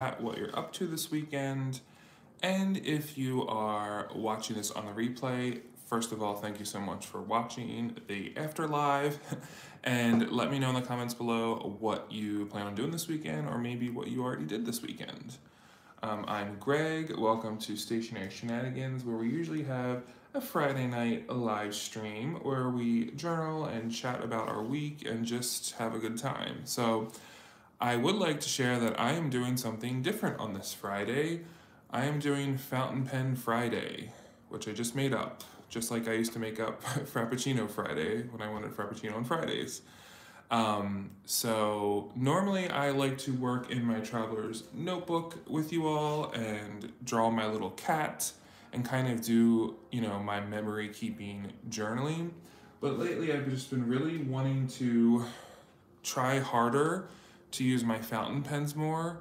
at what you're up to this weekend. And if you are watching this on the replay, first of all, thank you so much for watching the Afterlive. and let me know in the comments below what you plan on doing this weekend or maybe what you already did this weekend. Um, I'm Greg. Welcome to Stationery Shenanigans, where we usually have a Friday night live stream where we journal and chat about our week and just have a good time. So, I would like to share that I am doing something different on this Friday. I am doing Fountain Pen Friday, which I just made up, just like I used to make up Frappuccino Friday when I wanted Frappuccino on Fridays. Um, so normally I like to work in my traveler's notebook with you all and draw my little cat and kind of do, you know, my memory keeping journaling. But lately I've just been really wanting to try harder to use my fountain pens more,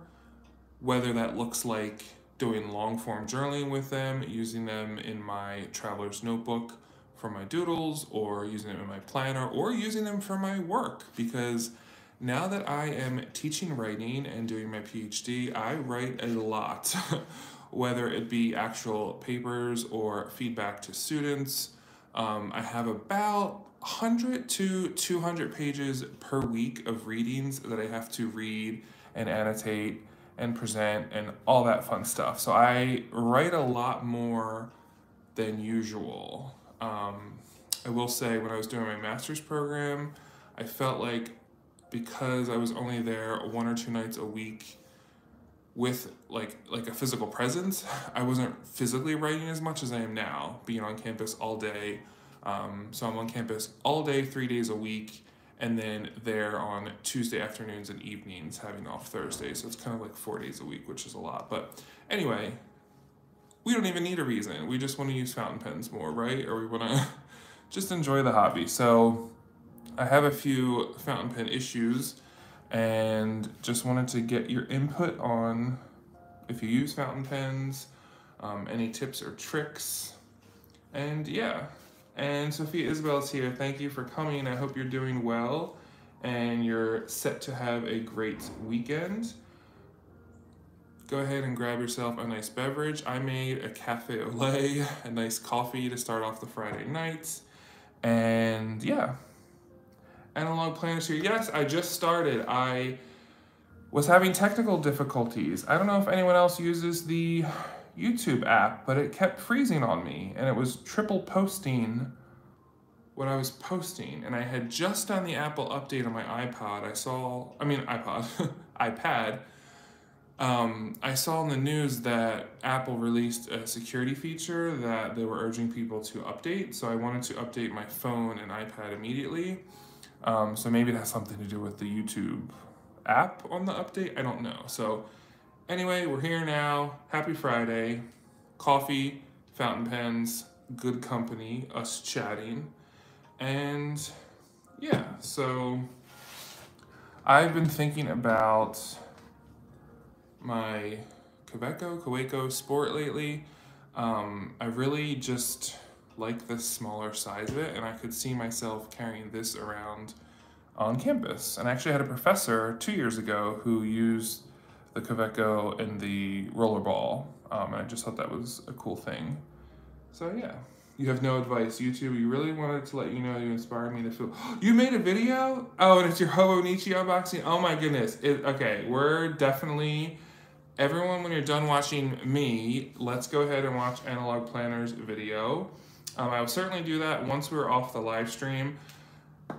whether that looks like doing long form journaling with them, using them in my traveler's notebook for my doodles, or using them in my planner, or using them for my work. Because now that I am teaching writing and doing my PhD, I write a lot, whether it be actual papers or feedback to students. Um, I have about 100 to 200 pages per week of readings that I have to read and annotate and present and all that fun stuff. So I write a lot more than usual. Um, I will say when I was doing my master's program, I felt like because I was only there one or two nights a week with like like a physical presence, I wasn't physically writing as much as I am now, being on campus all day um, so I'm on campus all day, three days a week, and then there on Tuesday afternoons and evenings, having off Thursday. So it's kind of like four days a week, which is a lot. But anyway, we don't even need a reason. We just want to use fountain pens more, right? Or we want to just enjoy the hobby. So I have a few fountain pen issues and just wanted to get your input on if you use fountain pens, um, any tips or tricks. And yeah, and Sophia Isabel is here. Thank you for coming. I hope you're doing well and you're set to have a great weekend. Go ahead and grab yourself a nice beverage. I made a cafe au lait, a nice coffee to start off the Friday night. And yeah, analog planners here. Yes, I just started. I was having technical difficulties. I don't know if anyone else uses the YouTube app, but it kept freezing on me and it was triple posting what I was posting. And I had just done the Apple update on my iPod. I saw, I mean, iPod, iPad. Um, I saw in the news that Apple released a security feature that they were urging people to update. So I wanted to update my phone and iPad immediately. Um, so maybe that's something to do with the YouTube app on the update. I don't know. So Anyway, we're here now. Happy Friday. Coffee, fountain pens, good company, us chatting. And yeah, so I've been thinking about my Kaweco, Kaweco Sport lately. Um, I really just like the smaller size of it, and I could see myself carrying this around on campus. And I actually had a professor two years ago who used the Kaweco and the rollerball. Um, and I just thought that was a cool thing. So yeah, you have no advice. YouTube, you really wanted to let you know you inspired me to feel. you made a video? Oh, and it's your Hobonichi unboxing? Oh my goodness. It, okay, we're definitely, everyone when you're done watching me, let's go ahead and watch Analog Planner's video. Um, I will certainly do that once we're off the live stream.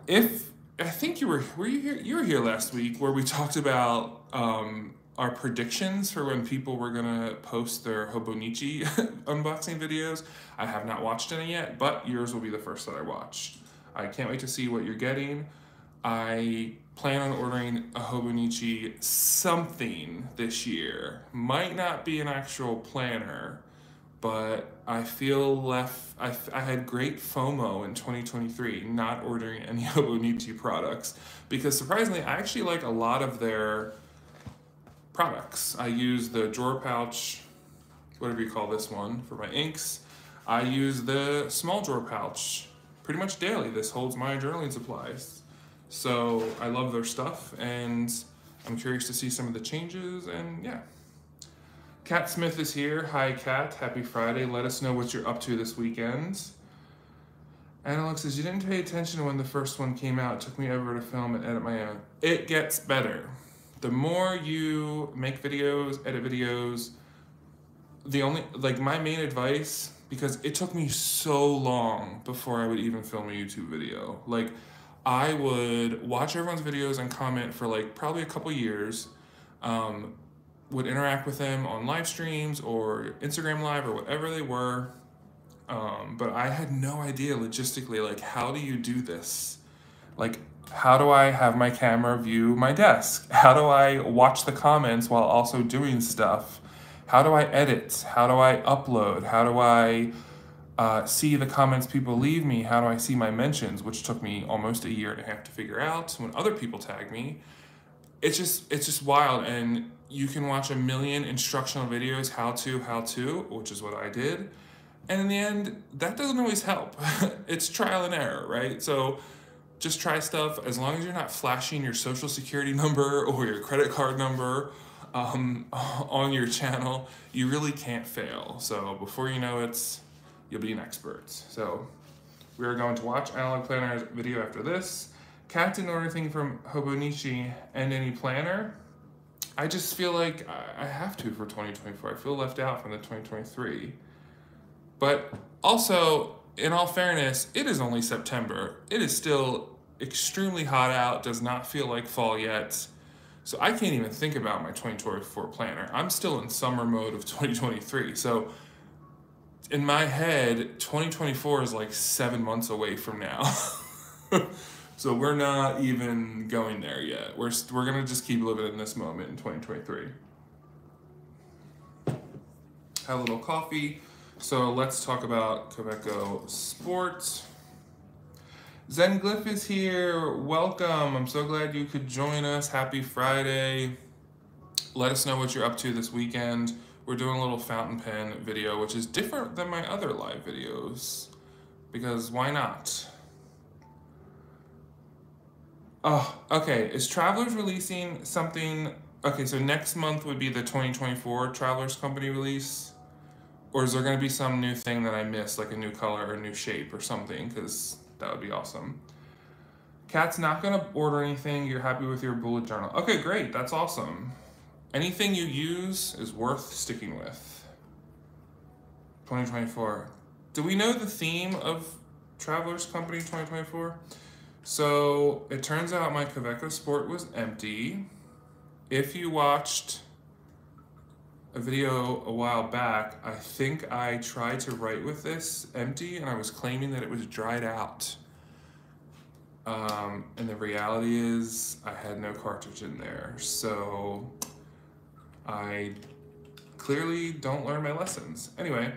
If, I think you were, were you here? You were here last week where we talked about um, our predictions for when people were gonna post their Hobonichi unboxing videos. I have not watched any yet, but yours will be the first that I watch. I can't wait to see what you're getting. I plan on ordering a Hobonichi something this year. Might not be an actual planner, but I feel left, I, I had great FOMO in 2023 not ordering any Hobonichi products because surprisingly, I actually like a lot of their products. I use the drawer pouch, whatever you call this one, for my inks. I use the small drawer pouch pretty much daily. This holds my journaling supplies. So I love their stuff and I'm curious to see some of the changes and yeah, Kat Smith is here. Hi, Kat. Happy Friday. Let us know what you're up to this weekend. And Alex says, You didn't pay attention when the first one came out. It took me ever to film and edit my own. It gets better. The more you make videos, edit videos, the only, like, my main advice, because it took me so long before I would even film a YouTube video. Like, I would watch everyone's videos and comment for like probably a couple years. Um, would interact with them on live streams or Instagram live or whatever they were. Um, but I had no idea logistically, like, how do you do this? Like, how do I have my camera view my desk? How do I watch the comments while also doing stuff? How do I edit? How do I upload? How do I uh, see the comments people leave me? How do I see my mentions, which took me almost a year and a half to figure out when other people tag me? It's just it's just wild, and you can watch a million instructional videos, how to, how to, which is what I did and in the end, that doesn't always help. it's trial and error, right? So just try stuff as long as you're not flashing your social security number or your credit card number um, on your channel, you really can't fail. So before you know it, you'll be an expert. So we are going to watch Analog Planner's video after this. Didn't order anything from Hobonichi and any planner. I just feel like I have to for 2024. I feel left out from the 2023. But also, in all fairness, it is only September. It is still extremely hot out, does not feel like fall yet. So I can't even think about my 2024 planner. I'm still in summer mode of 2023. So in my head, 2024 is like seven months away from now. so we're not even going there yet. We're, we're gonna just keep living in this moment in 2023. Have a little coffee. So let's talk about Kaweco Sports. Zen Glyph is here. Welcome. I'm so glad you could join us. Happy Friday. Let us know what you're up to this weekend. We're doing a little fountain pen video, which is different than my other live videos. Because why not? Oh, okay. Is Travelers releasing something? Okay, so next month would be the 2024 Travelers Company release. Or is there going to be some new thing that I missed, like a new color or a new shape or something? Because that would be awesome. Cat's not going to order anything. You're happy with your bullet journal. Okay, great. That's awesome. Anything you use is worth sticking with. 2024. Do we know the theme of Travelers Company 2024? So it turns out my Kaweco Sport was empty. If you watched a video a while back, I think I tried to write with this empty and I was claiming that it was dried out. Um, and the reality is I had no cartridge in there. So I clearly don't learn my lessons. Anyway,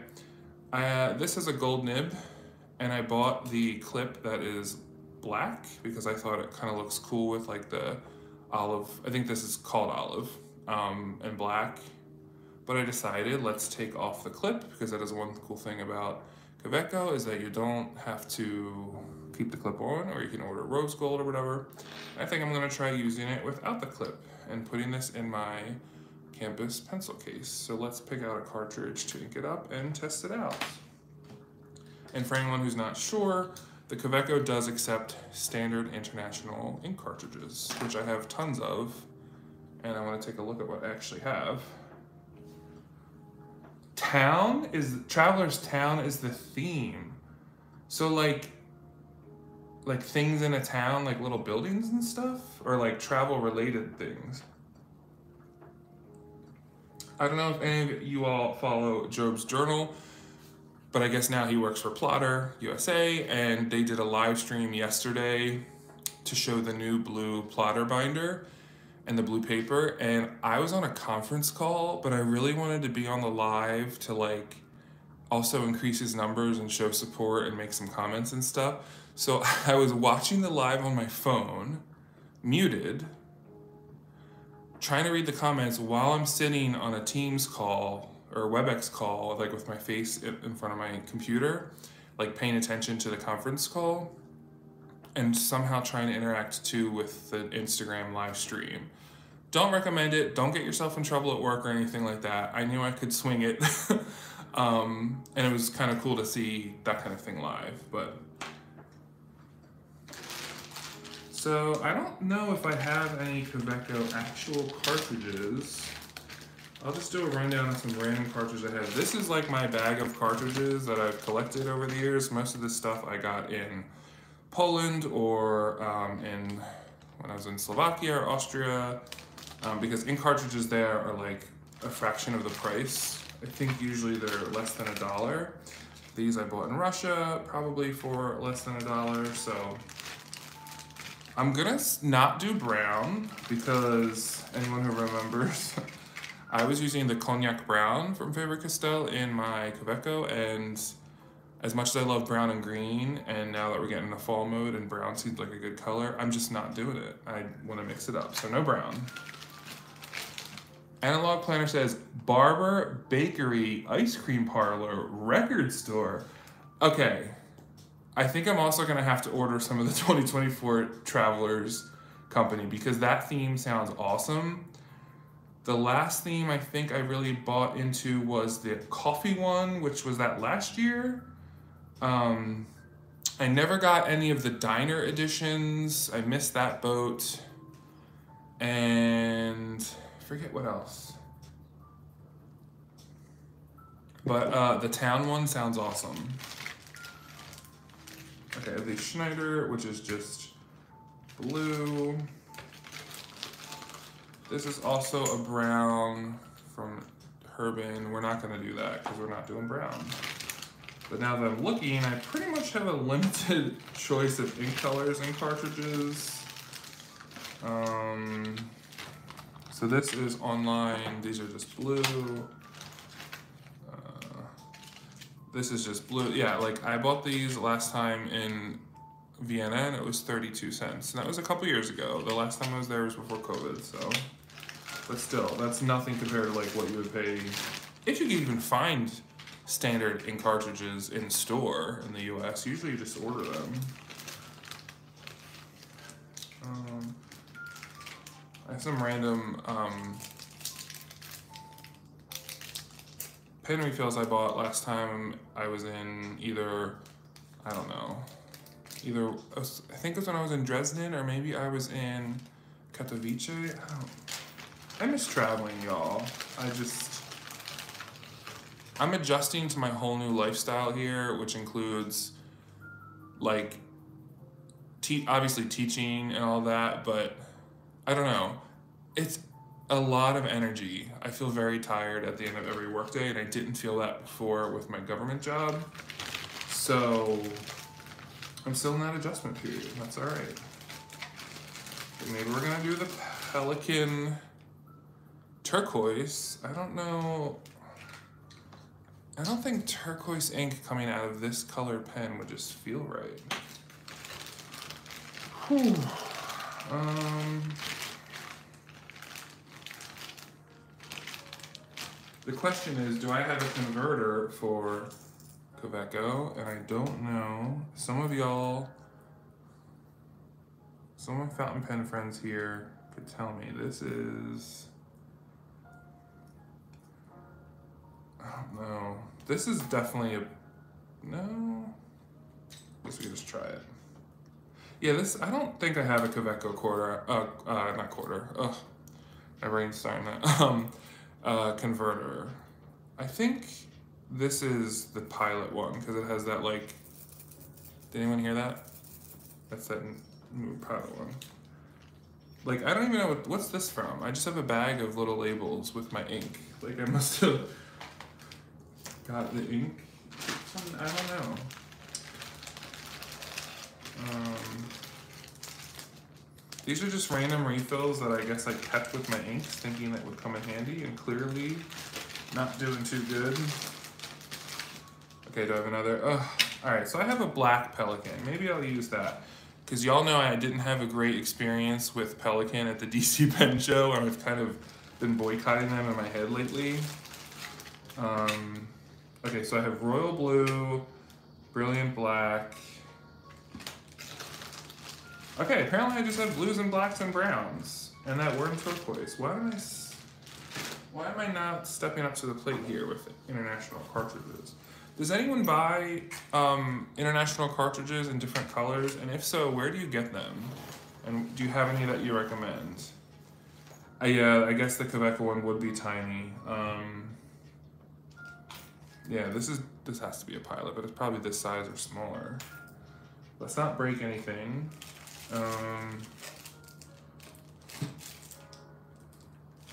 I, uh, this is a gold nib and I bought the clip that is black because I thought it kind of looks cool with like the olive, I think this is called olive, um, and black but I decided let's take off the clip because that is one cool thing about Kaweco is that you don't have to keep the clip on or you can order rose gold or whatever. I think I'm gonna try using it without the clip and putting this in my campus pencil case. So let's pick out a cartridge to ink it up and test it out. And for anyone who's not sure, the Kaweco does accept standard international ink cartridges, which I have tons of, and I wanna take a look at what I actually have town is traveler's town is the theme. So like like things in a town like little buildings and stuff or like travel related things? I don't know if any of you all follow job's journal but i guess now he works for plotter usa and they did a live stream yesterday to show the new blue plotter binder and the blue paper and I was on a conference call, but I really wanted to be on the live to like also increase his numbers and show support and make some comments and stuff. So I was watching the live on my phone, muted, trying to read the comments while I'm sitting on a Teams call or WebEx call, like with my face in front of my computer, like paying attention to the conference call and somehow trying to interact too with the Instagram live stream. Don't recommend it. Don't get yourself in trouble at work or anything like that. I knew I could swing it. um, and it was kind of cool to see that kind of thing live. But so I don't know if I have any Kaweco actual cartridges. I'll just do a rundown of some random cartridges I have. This is like my bag of cartridges that I've collected over the years. Most of this stuff I got in Poland or um, in when I was in Slovakia or Austria, um, because ink cartridges there are like a fraction of the price. I think usually they're less than a dollar. These I bought in Russia, probably for less than a dollar, so I'm gonna not do brown because anyone who remembers I was using the Cognac Brown from Faber-Castell in my Kaweco, and as much as I love brown and green, and now that we're getting into fall mode and brown seems like a good color, I'm just not doing it. I want to mix it up, so no brown. Analog Planner says, Barber Bakery Ice Cream Parlor Record Store. Okay, I think I'm also going to have to order some of the 2024 Travelers Company because that theme sounds awesome the last theme I think I really bought into was the coffee one, which was that last year. Um, I never got any of the diner editions. I missed that boat. And forget what else. But uh, the town one sounds awesome. Okay, the Schneider, which is just blue. This is also a brown from Herbin. We're not gonna do that because we're not doing brown. But now that I'm looking, I pretty much have a limited choice of ink colors and cartridges. Um, so this is online, these are just blue. Uh, this is just blue, yeah, like I bought these last time in Vienna and it was 32 cents. And that was a couple years ago. The last time I was there was before COVID, so. But still, that's nothing compared to like what you would pay if you could even find standard ink cartridges in store in the US. Usually you just order them. Um, Some random um, pen refills I bought last time I was in either, I don't know, either, I think it was when I was in Dresden or maybe I was in Katowice. I I miss traveling, y'all. I just, I'm adjusting to my whole new lifestyle here, which includes like, te- obviously teaching and all that, but I don't know. It's a lot of energy. I feel very tired at the end of every workday, and I didn't feel that before with my government job. So I'm still in that adjustment period. That's all right. But maybe we're gonna do the Pelikan turquoise, I don't know. I don't think turquoise ink coming out of this color pen would just feel right. Whew. Um, the question is, do I have a converter for Kaweco? And I don't know. Some of y'all, some of my fountain pen friends here could tell me. This is I don't know. This is definitely a... No. I guess we just try it. Yeah, this... I don't think I have a Kaweco quarter... Uh, uh, not quarter. Ugh. My brain's starting to... Um, uh, converter. I think this is the pilot one, because it has that, like... Did anyone hear that? That's that new pilot one. Like, I don't even know what, what's this from. I just have a bag of little labels with my ink. Like, I must have got the ink. I don't know. Um, these are just random refills that I guess I kept with my inks, thinking that would come in handy, and clearly not doing too good. Okay, do I have another? Ugh. All right, so I have a black Pelikan. Maybe I'll use that. Because y'all know I didn't have a great experience with Pelikan at the DC Pen Show, and I've kind of been boycotting them in my head lately. Um, Okay, so I have royal blue, brilliant black. Okay, apparently I just have blues and blacks and browns. And that worm turquoise. Why am I, why am I not stepping up to the plate here with international cartridges? Does anyone buy um, international cartridges in different colors? And if so, where do you get them? And do you have any that you recommend? Uh, yeah, I guess the Kaweco one would be tiny. Um, yeah, this is this has to be a pilot, but it's probably this size or smaller. Let's not break anything. Um,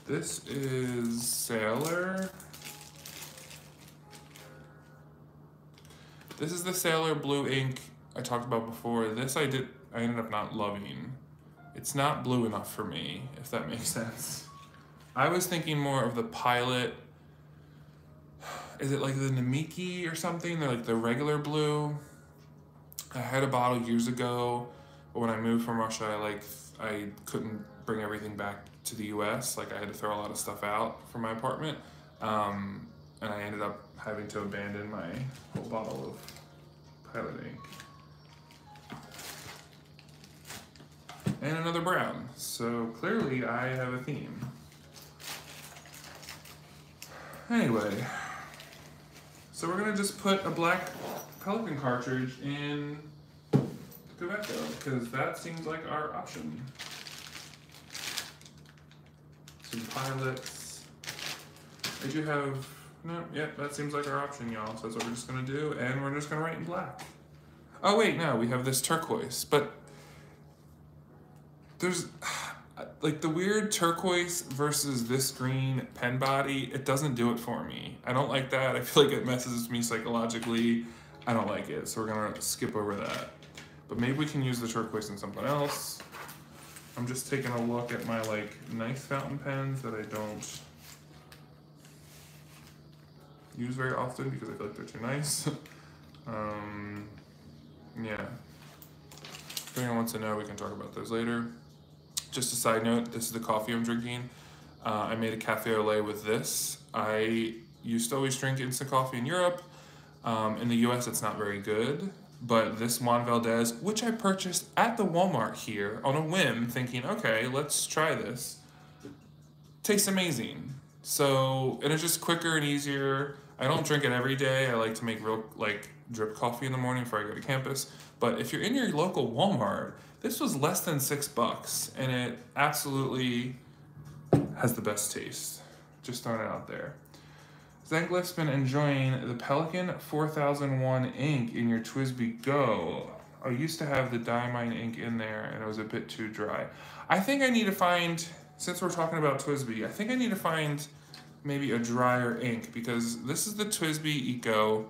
this is Sailor. This is the Sailor Blue ink I talked about before. This I did I ended up not loving. It's not blue enough for me, if that makes sense. I was thinking more of the Pilot. Is it like the Namiki or something? They're like the regular blue. I had a bottle years ago, when I moved from Russia, I like I couldn't bring everything back to the U.S. Like I had to throw a lot of stuff out from my apartment, um, and I ended up having to abandon my whole bottle of Pilot ink. And another brown. So clearly I have a theme. Anyway, so we're gonna just put a black Pelikan cartridge in Kaweco because that seems like our option. Some pilots. I do have no, yeah, that seems like our option, y'all. So that's what we're just gonna do, and we're just gonna write in black. Oh wait, no, we have this turquoise, but there's like the weird turquoise versus this green pen body. It doesn't do it for me. I don't like that. I feel like it messes me psychologically. I don't like it, so we're gonna skip over that. But maybe we can use the turquoise in something else. I'm just taking a look at my like nice fountain pens that I don't use very often because I feel like they're too nice. um, yeah. If anyone wants to know, we can talk about those later. Just a side note, this is the coffee I'm drinking. Uh, I made a cafe au lait with this. I used to always drink instant coffee in Europe. Um, in the US, it's not very good. But this Juan Valdez, which I purchased at the Walmart here on a whim, thinking, okay, let's try this, tastes amazing. So, and it's just quicker and easier. I don't drink it every day. I like to make real like drip coffee in the morning before I go to campus. But if you're in your local Walmart, this was less than six bucks, and it absolutely has the best taste. Just throwing it out there. Zenglis been enjoying the Pelikan 4001 ink in your TWSBI Go. I used to have the Diamine ink in there, and it was a bit too dry. I think I need to find, since we're talking about TWSBI, I think I need to find maybe a drier ink because this is the TWSBI Eco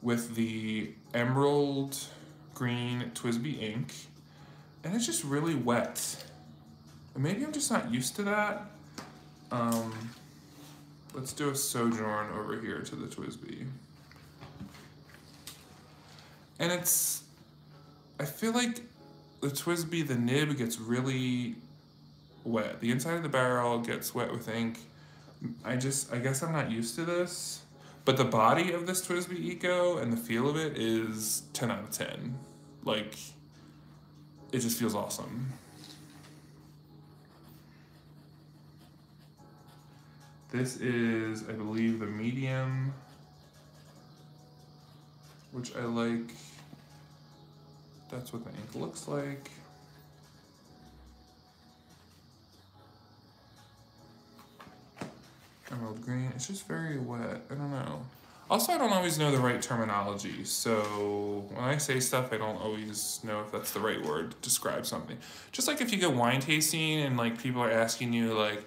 with the emerald green TWSBI ink and it's just really wet. maybe I'm just not used to that. Um, let's do a Sojourn over here to the TWSBI. And it's, I feel like the TWSBI, the nib gets really wet. The inside of the barrel gets wet with ink I just, I guess I'm not used to this. But the body of this TWSBI Eco and the feel of it is 10 out of 10. Like, it just feels awesome. This is, I believe, the medium, which I like. That's what the ink looks like. emerald green. It's just very wet. I don't know. Also, I don't always know the right terminology, so when I say stuff, I don't always know if that's the right word to describe something. Just like if you go wine tasting and like people are asking you like,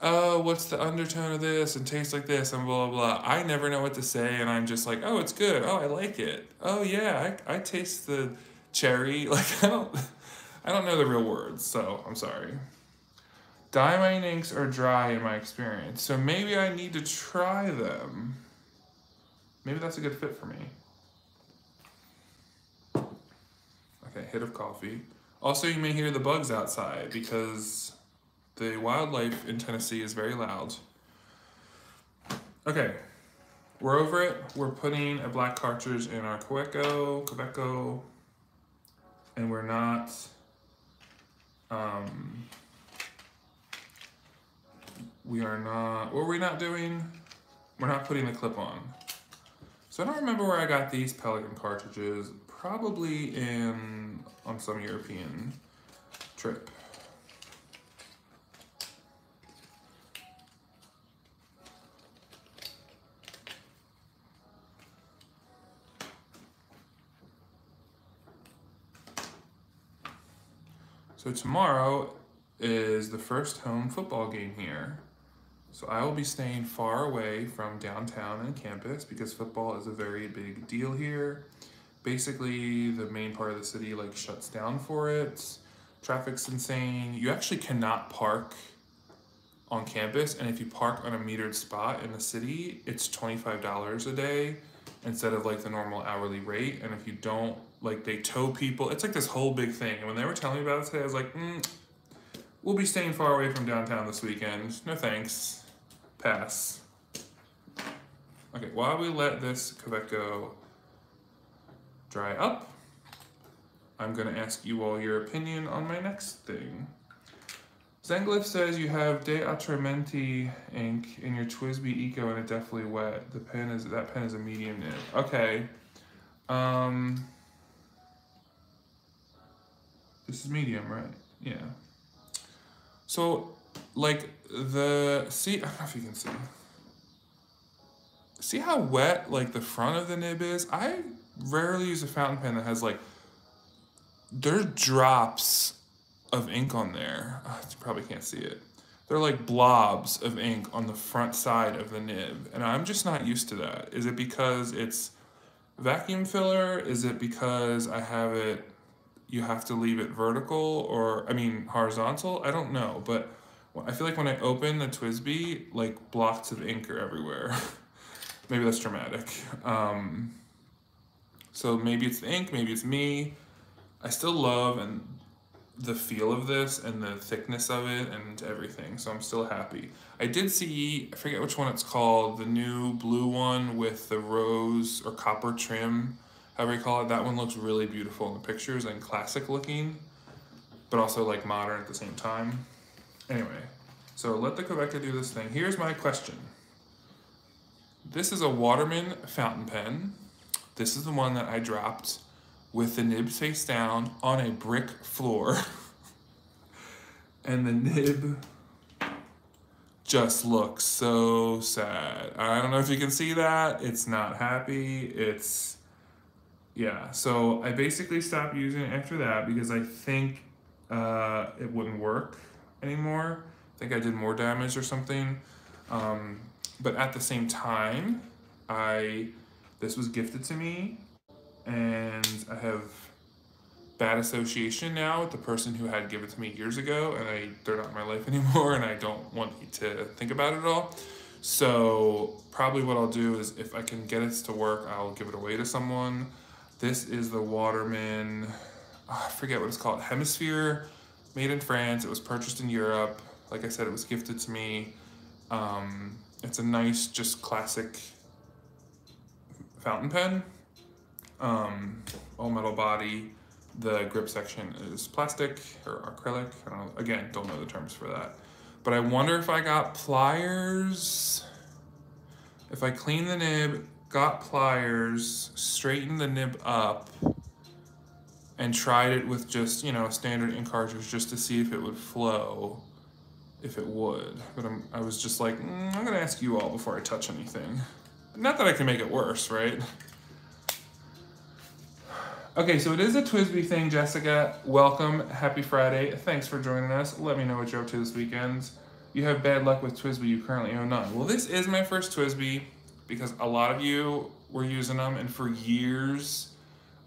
oh, what's the undertone of this and tastes like this and blah, blah, blah. I never know what to say and I'm just like, oh, it's good. Oh, I like it. Oh, yeah, I, I taste the cherry. Like, I don't, I don't know the real words, so I'm sorry. Diamine inks are dry in my experience, so maybe I need to try them. Maybe that's a good fit for me. Okay, hit of coffee. Also, you may hear the bugs outside because the wildlife in Tennessee is very loud. Okay, we're over it. We're putting a black cartridge in our Kaweco, Kaweco, and we're not, um, we are not, what are we not doing? We're not putting the clip on. So I don't remember where I got these Pelikan cartridges, probably in, on some European trip. So tomorrow is the first home football game here. So I will be staying far away from downtown and campus because football is a very big deal here. Basically, the main part of the city like shuts down for it. Traffic's insane. You actually cannot park on campus, and if you park on a metered spot in the city, it's $25 a day instead of like the normal hourly rate. And if you don't, like they tow people, it's like this whole big thing. And when they were telling me about it today, I was like, mm, we'll be staying far away from downtown this weekend. No thanks. Pass. Okay, while we let this Kaweco dry up, I'm gonna ask you all your opinion on my next thing. Zenglyph says you have De Atramenti ink in your TWSBI Eco and it definitely wet. The pen is that pen is a medium nib. Okay. Um This is medium, right? Yeah. So like the see I don't know if you can see. See how wet like the front of the nib is? I rarely use a fountain pen that has like there's drops of ink on there. Oh, you probably can't see it. They're like blobs of ink on the front side of the nib, and I'm just not used to that. Is it because it's vacuum filler? Is it because I have it, you have to leave it vertical or, I mean, horizontal? I don't know, but I feel like when I open the TWSBI, like blocks of ink are everywhere. maybe that's dramatic. Um, so maybe it's the ink, maybe it's me. I still love and the feel of this and the thickness of it and everything. So I'm still happy. I did see, I forget which one it's called, the new blue one with the rose or copper trim, however you call it. That one looks really beautiful in the pictures and classic looking, but also like modern at the same time. Anyway, so let the Kaweco do this thing. Here's my question. This is a Waterman fountain pen. This is the one that I dropped with the nib face down on a brick floor. and the nib just looks so sad. I don't know if you can see that. It's not happy. It's, yeah. So I basically stopped using it after that because I think uh, it wouldn't work anymore. I think I did more damage or something. Um, but at the same time, I this was gifted to me and I have bad association now with the person who had given it to me years ago and I they're not in my life anymore and I don't want to think about it at all. So probably what I'll do is if I can get it to work, I'll give it away to someone. This is the Waterman, oh, I forget what it's called, Hemisphere, made in France. It was purchased in Europe. Like I said, it was gifted to me. Um, it's a nice, just classic fountain pen um, all metal body. The grip section is plastic or acrylic. I don't know. Again, don't know the terms for that. But I wonder if I got pliers. If I clean the nib, got pliers, straightened the nib up, and tried it with just, you know, standard ink cartridge just to see if it would flow, if it would. But I'm, I was just like, mm, I'm gonna ask you all before I touch anything. Not that I can make it worse, right? Okay, so it is a TWSBI thing, Jessica. Welcome. Happy Friday. Thanks for joining us. Let me know what you're up to this weekend. You have bad luck with TWSBI You currently own none. Well, this is my first TWSBI because a lot of you were using them, and for years,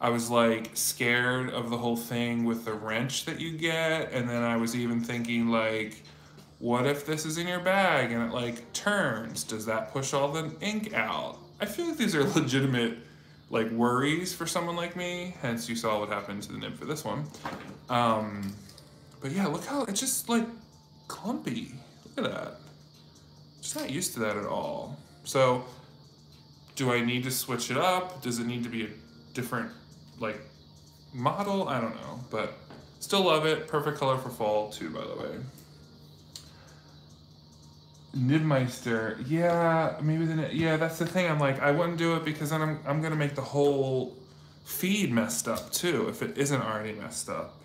I was like scared of the whole thing with the wrench that you get, and then I was even thinking like, what if this is in your bag and it like turns? Does that push all the ink out? I feel like these are legitimate like worries for someone like me. Hence, you saw what happened to the nib for this one. Um, but yeah, look how it's just like clumpy. Look at that. Just not used to that at all. So, do I need to switch it up? Does it need to be a different like model? I don't know, but still love it. Perfect color for fall too, by the way. Nibmeister, yeah, maybe the yeah. That's the thing. I'm like, I wouldn't do it because then I'm I'm gonna make the whole feed messed up too if it isn't already messed up.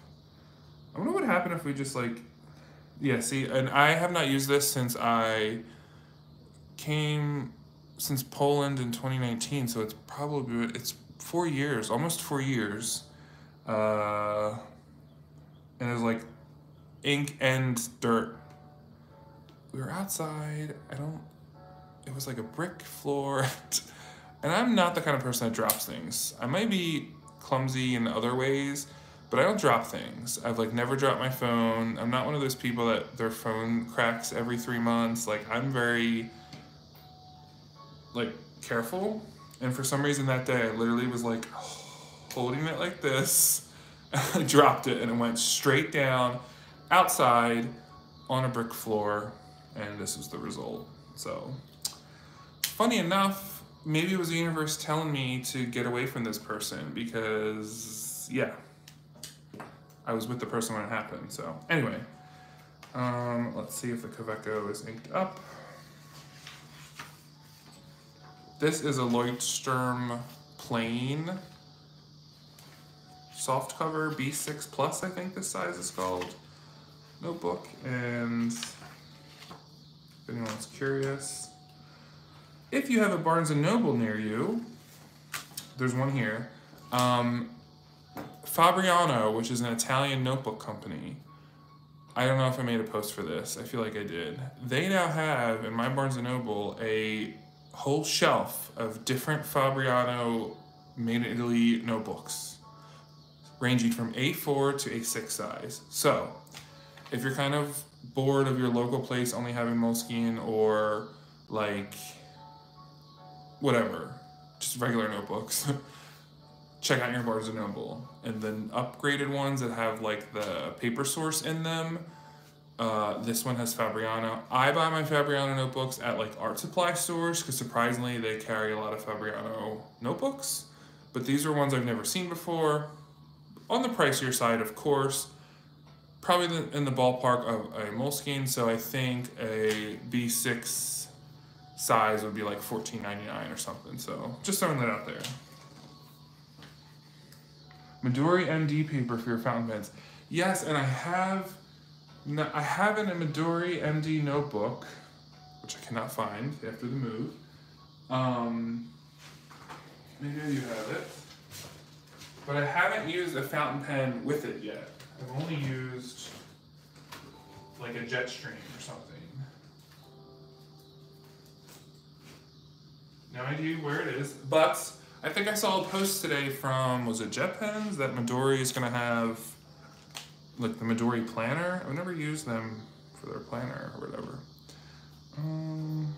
I wonder what would happen if we just like, yeah. See, and I have not used this since I came since Poland in 2019, so it's probably it's four years, almost four years. Uh, and it was like ink and dirt we were outside. I don't. It was like a brick floor, and I'm not the kind of person that drops things. I might be clumsy in other ways, but I don't drop things. I've like never dropped my phone. I'm not one of those people that their phone cracks every three months. Like I'm very like careful, and for some reason that day I literally was like holding it like this. And I dropped it and it went straight down outside on a brick floor and this was the result. So, funny enough, maybe it was the universe telling me to get away from this person because, yeah, I was with the person when it happened. So, anyway, um, let's see if the Kaweco is inked up. This is a Leuchtturm plain soft cover B6 Plus, I think this size is called, notebook. And if anyone's curious. If you have a Barnes & Noble near you, there's one here. Um, Fabriano, which is an Italian notebook company. I don't know if I made a post for this. I feel like I did. They now have, in my Barnes & Noble, a whole shelf of different Fabriano made in Italy notebooks, ranging from A4 to A6 size. So, if you're kind of bored of your local place only having Moleskine or like whatever, just regular notebooks, check out your Barnes and Noble. And then upgraded ones that have like the paper source in them. Uh, this one has Fabriano. I buy my Fabriano notebooks at like art supply stores because surprisingly they carry a lot of Fabriano notebooks. But these are ones I've never seen before. On the pricier side, of course probably in the ballpark of a Moleskine, so I think a B6 size would be like $14.99 or something. So just throwing that out there. Midori MD paper for your fountain pens. Yes, and I have, I have an Midori MD notebook, which I cannot find after the move. Um, maybe you have it. But I haven't used a fountain pen with it yet. I've only used like a jet Jetstream or something. No idea where it is, but I think I saw a post today from, was it JetPens, that Midori is going to have like the Midori planner. I've never used them for their planner or whatever. Um,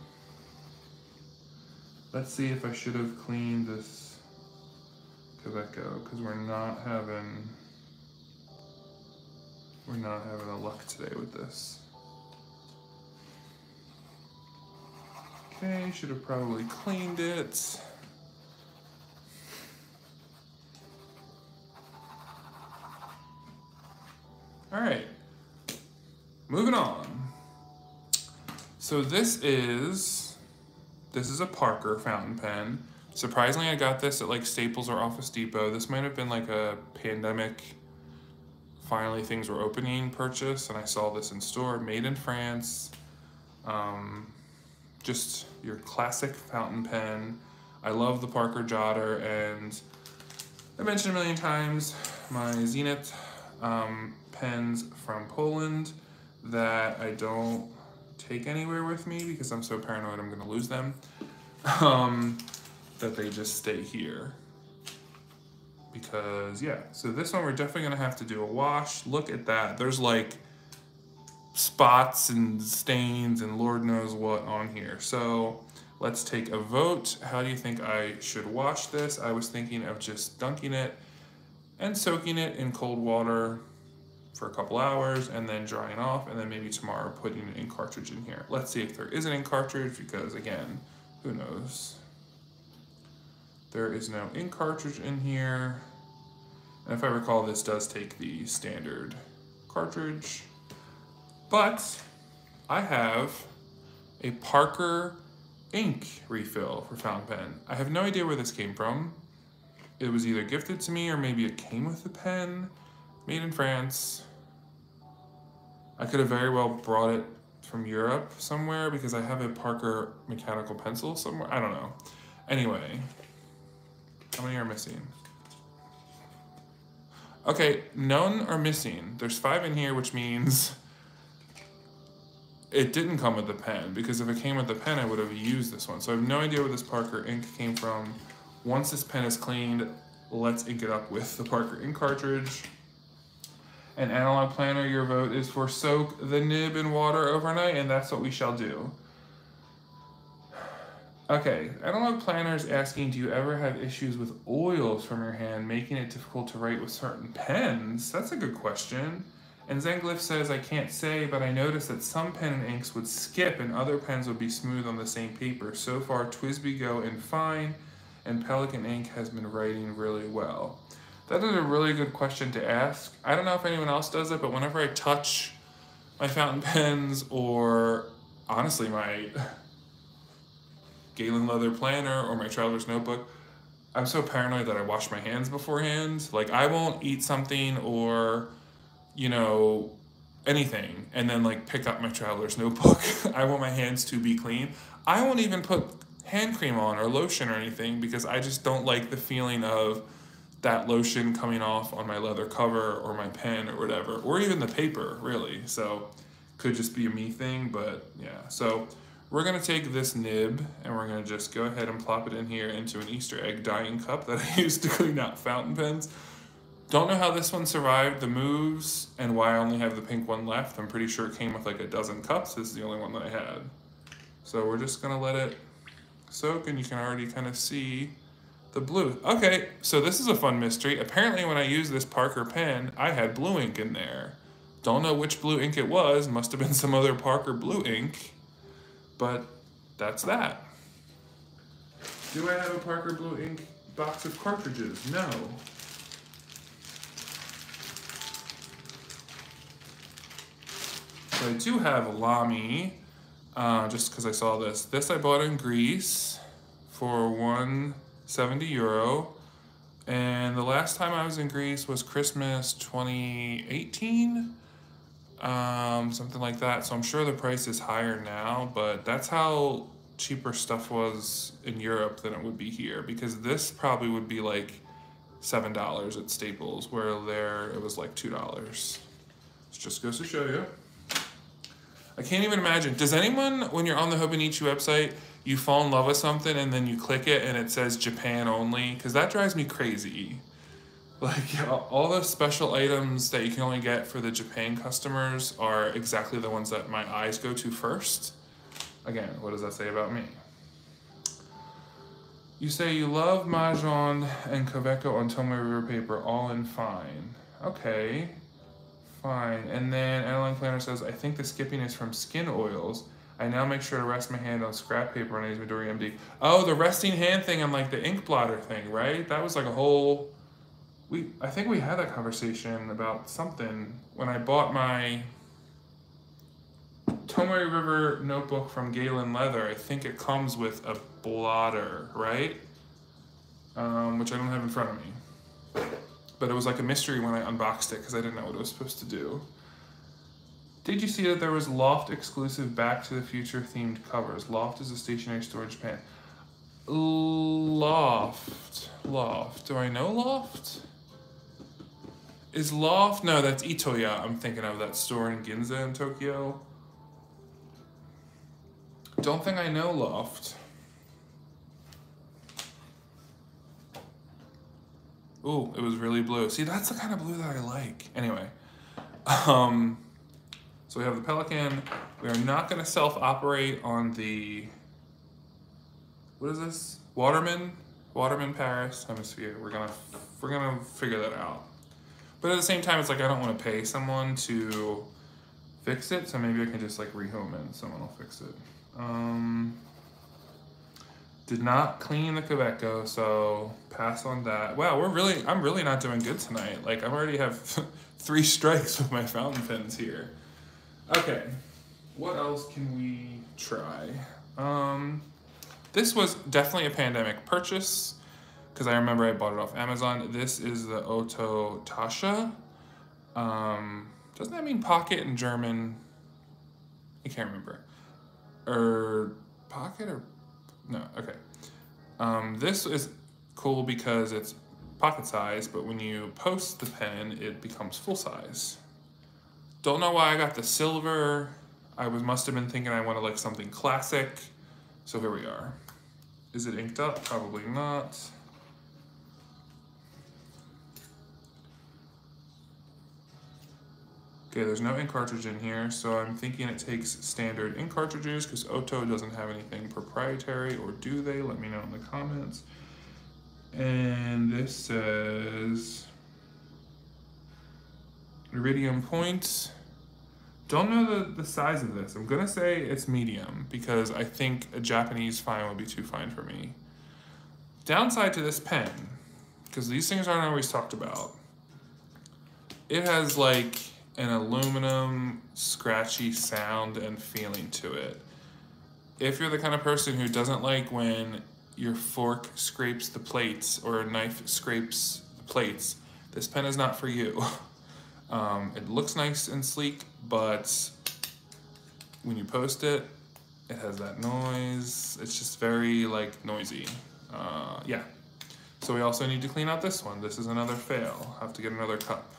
let's see if I should have cleaned this Kaweco because we're not having we're not having a luck today with this. Okay, should have probably cleaned it. All right, moving on. So this is, this is a Parker fountain pen. Surprisingly, I got this at like Staples or Office Depot. This might have been like a pandemic finally things were opening purchase and I saw this in store, made in France. Um, just your classic fountain pen. I love the Parker Jotter and I mentioned a million times my Zenith um, pens from Poland that I don't take anywhere with me because I'm so paranoid I'm gonna lose them. Um, that they just stay here because yeah, so this one we're definitely gonna have to do a wash. Look at that, there's like spots and stains and Lord knows what on here. So let's take a vote. How do you think I should wash this? I was thinking of just dunking it and soaking it in cold water for a couple hours and then drying off and then maybe tomorrow putting an ink cartridge in here. Let's see if there is an ink cartridge because again, who knows? There is no ink cartridge in here. And if I recall, this does take the standard cartridge. But I have a Parker ink refill for fountain pen. I have no idea where this came from. It was either gifted to me or maybe it came with the pen. Made in France. I could have very well brought it from Europe somewhere because I have a Parker mechanical pencil somewhere. I don't know. Anyway, how many are missing? Okay, none are missing. There's five in here, which means it didn't come with the pen because if it came with the pen, I would have used this one. So I have no idea where this Parker ink came from. Once this pen is cleaned, let's ink it up with the Parker ink cartridge. And analog planner, your vote is for soak the nib in water overnight, and that's what we shall do. Okay, analog planner is asking, do you ever have issues with oils from your hand, making it difficult to write with certain pens? That's a good question. And Zenglyph says, I can't say, but I noticed that some pen and inks would skip and other pens would be smooth on the same paper. So far, TWSBI Go and Fine and Pelikan ink has been writing really well. That is a really good question to ask. I don't know if anyone else does it, but whenever I touch my fountain pens or honestly my Galen leather planner or my traveler's notebook, I'm so paranoid that I wash my hands beforehand. Like I won't eat something or, you know, anything and then like pick up my traveler's notebook. I want my hands to be clean. I won't even put hand cream on or lotion or anything because I just don't like the feeling of that lotion coming off on my leather cover or my pen or whatever, or even the paper, really. So could just be a me thing, but yeah. So we're gonna take this nib and we're gonna just go ahead and plop it in here into an Easter egg dyeing cup that I used to clean out fountain pens. Don't know how this one survived the moves and why I only have the pink one left. I'm pretty sure it came with like a dozen cups. This is the only one that I had. So we're just gonna let it soak and you can already kind of see the blue. Okay, so this is a fun mystery. Apparently when I used this Parker pen, I had blue ink in there. Don't know which blue ink it was. Must have been some other Parker blue ink. But that's that. Do I have a Parker blue ink box of cartridges? No. So I do have a Lamy, uh, just because I saw this. This I bought in Greece for one 70 euro. And the last time I was in Greece was Christmas 2018, um, something like that. So I'm sure the price is higher now, but that's how cheaper stuff was in Europe than it would be here because this probably would be like seven dollars at Staples, where there it was like two dollars. It just goes to show you. I can't even imagine. Does anyone, when you're on the Hobonichi website, you fall in love with something and then you click it and it says Japan only? Because that drives me crazy. Like all the special items that you can only get for the Japan customers are exactly the ones that my eyes go to first. Again, what does that say about me? You say you love Mahjong and Kaweco on Tomoe River paper, all in fine. Okay, fine. And then Adeline Planner says, I think the skipping is from skin oils. I now make sure to rest my hand on scrap paper when I use Midori MD. Oh, the resting hand thing on like the ink blotter thing, right? That was like a whole. We I think we had that conversation about something when I bought my Tomoe River notebook from Galen Leather. I think it comes with a blotter, right? Um, which I don't have in front of me. But it was like a mystery when I unboxed it because I didn't know what it was supposed to do. Did you see that there was Loft exclusive Back to the Future themed covers? Loft is a stationary store in Japan. Loft. Loft. Do I know Loft? Is Loft? No, that's Itoya. I'm thinking of that store in Ginza in Tokyo. Don't think I know Loft. Ooh, it was really blue. See, that's the kind of blue that I like. Anyway, um, so we have the Pelikan. We are not going to self-operate on the, what is this? Waterman, Waterman Paris Hemisphere. We're gonna we're gonna figure that out. But at the same time, it's like I don't want to pay someone to fix it, so maybe I can just like rehome it and someone will fix it. Um, did not clean the Kaweco, so pass on that. Wow, we're really, I'm really not doing good tonight. Like I already have three strikes with my fountain pens here. Okay, what else can we try? Um, this was definitely a pandemic purchase because I remember I bought it off Amazon. This is the Ohto Tasche. Um, doesn't that mean pocket in German? I can't remember. Or pocket or no? Okay. Um, this is cool because it's pocket size, but when you post the pen, it becomes full size. Don't know why I got the silver. I was must have been thinking I wanted like something classic. So here we are. Is it inked up? Probably not. Okay, there's no ink cartridge in here, so I'm thinking it takes standard ink cartridges because Ohto doesn't have anything proprietary, or do they? Let me know in the comments. And this says Iridium Point. Don't know the, the size of this. I'm gonna say it's medium because I think a Japanese fine would be too fine for me. Downside to this pen, because these things aren't always talked about, it has like an aluminum scratchy sound and feeling to it. If you're the kind of person who doesn't like when your fork scrapes the plates or a knife scrapes the plates, this pen is not for you. Um, it looks nice and sleek, but when you post it, it has that noise. It's just very like noisy. Uh, yeah. So we also need to clean out this one. This is another fail. Have to get another cup.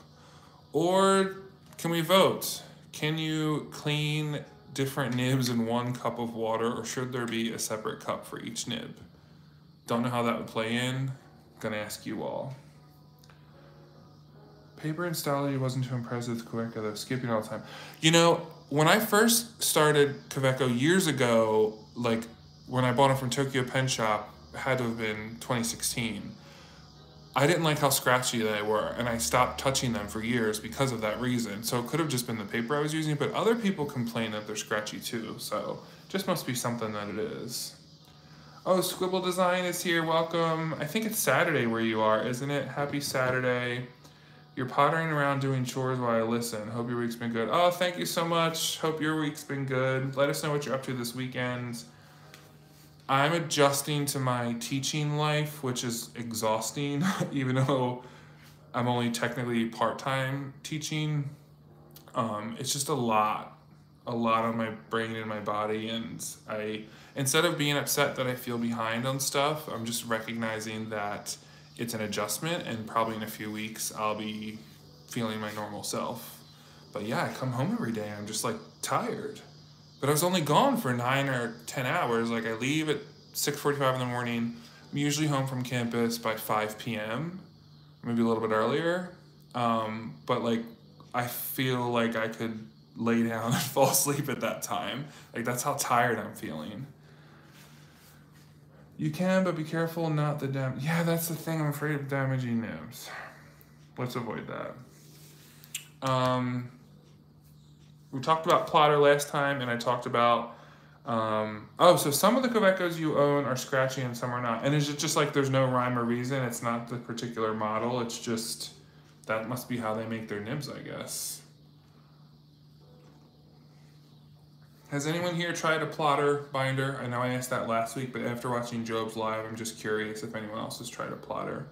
Or can we vote? Can you clean different nibs in one cup of water or should there be a separate cup for each nib? Don't know how that would play in. Gonna ask you all. Paper and Style wasn't too impressed with Kaweco though, skipping all the time. You know, when I first started Kaweco years ago, like when I bought them from Tokyo Pen Shop, had to have been 2016 I didn't like how scratchy they were, and I stopped touching them for years because of that reason. So it could have just been the paper I was using, but other people complain that they're scratchy too. So just must be something that it is. Oh, Squibble Design is here. Welcome. I think it's Saturday where you are, isn't it? Happy Saturday. You're pottering around doing chores while I listen. Hope your week's been good. Oh, thank you so much. Hope your week's been good. Let us know what you're up to this weekend. I'm adjusting to my teaching life, which is exhausting, even though I'm only technically part time teaching. Um, it's just a lot, a lot on my brain and my body. And I, instead of being upset that I feel behind on stuff, I'm just recognizing that it's an adjustment and probably in a few weeks I'll be feeling my normal self. But yeah, I come home every day I'm just like tired. But I was only gone for nine or ten hours. Like I leave at six forty-five in the morning. I'm usually home from campus by five p.m. Maybe a little bit earlier. Um, but like, I feel like I could lay down and fall asleep at that time. Like that's how tired I'm feeling. You can, but be careful not the dam. Yeah, that's the thing. I'm afraid of damaging nibs. Let's avoid that. Um, we talked about plotter last time, and I talked about um, oh, so some of the Kawecos you own are scratchy and some are not. And is it just like there's no rhyme or reason? It's not the particular model. It's just that must be how they make their nibs, I guess. Has anyone here tried a plotter binder? I know I asked that last week, but after watching Job's live, I'm just curious if anyone else has tried a plotter.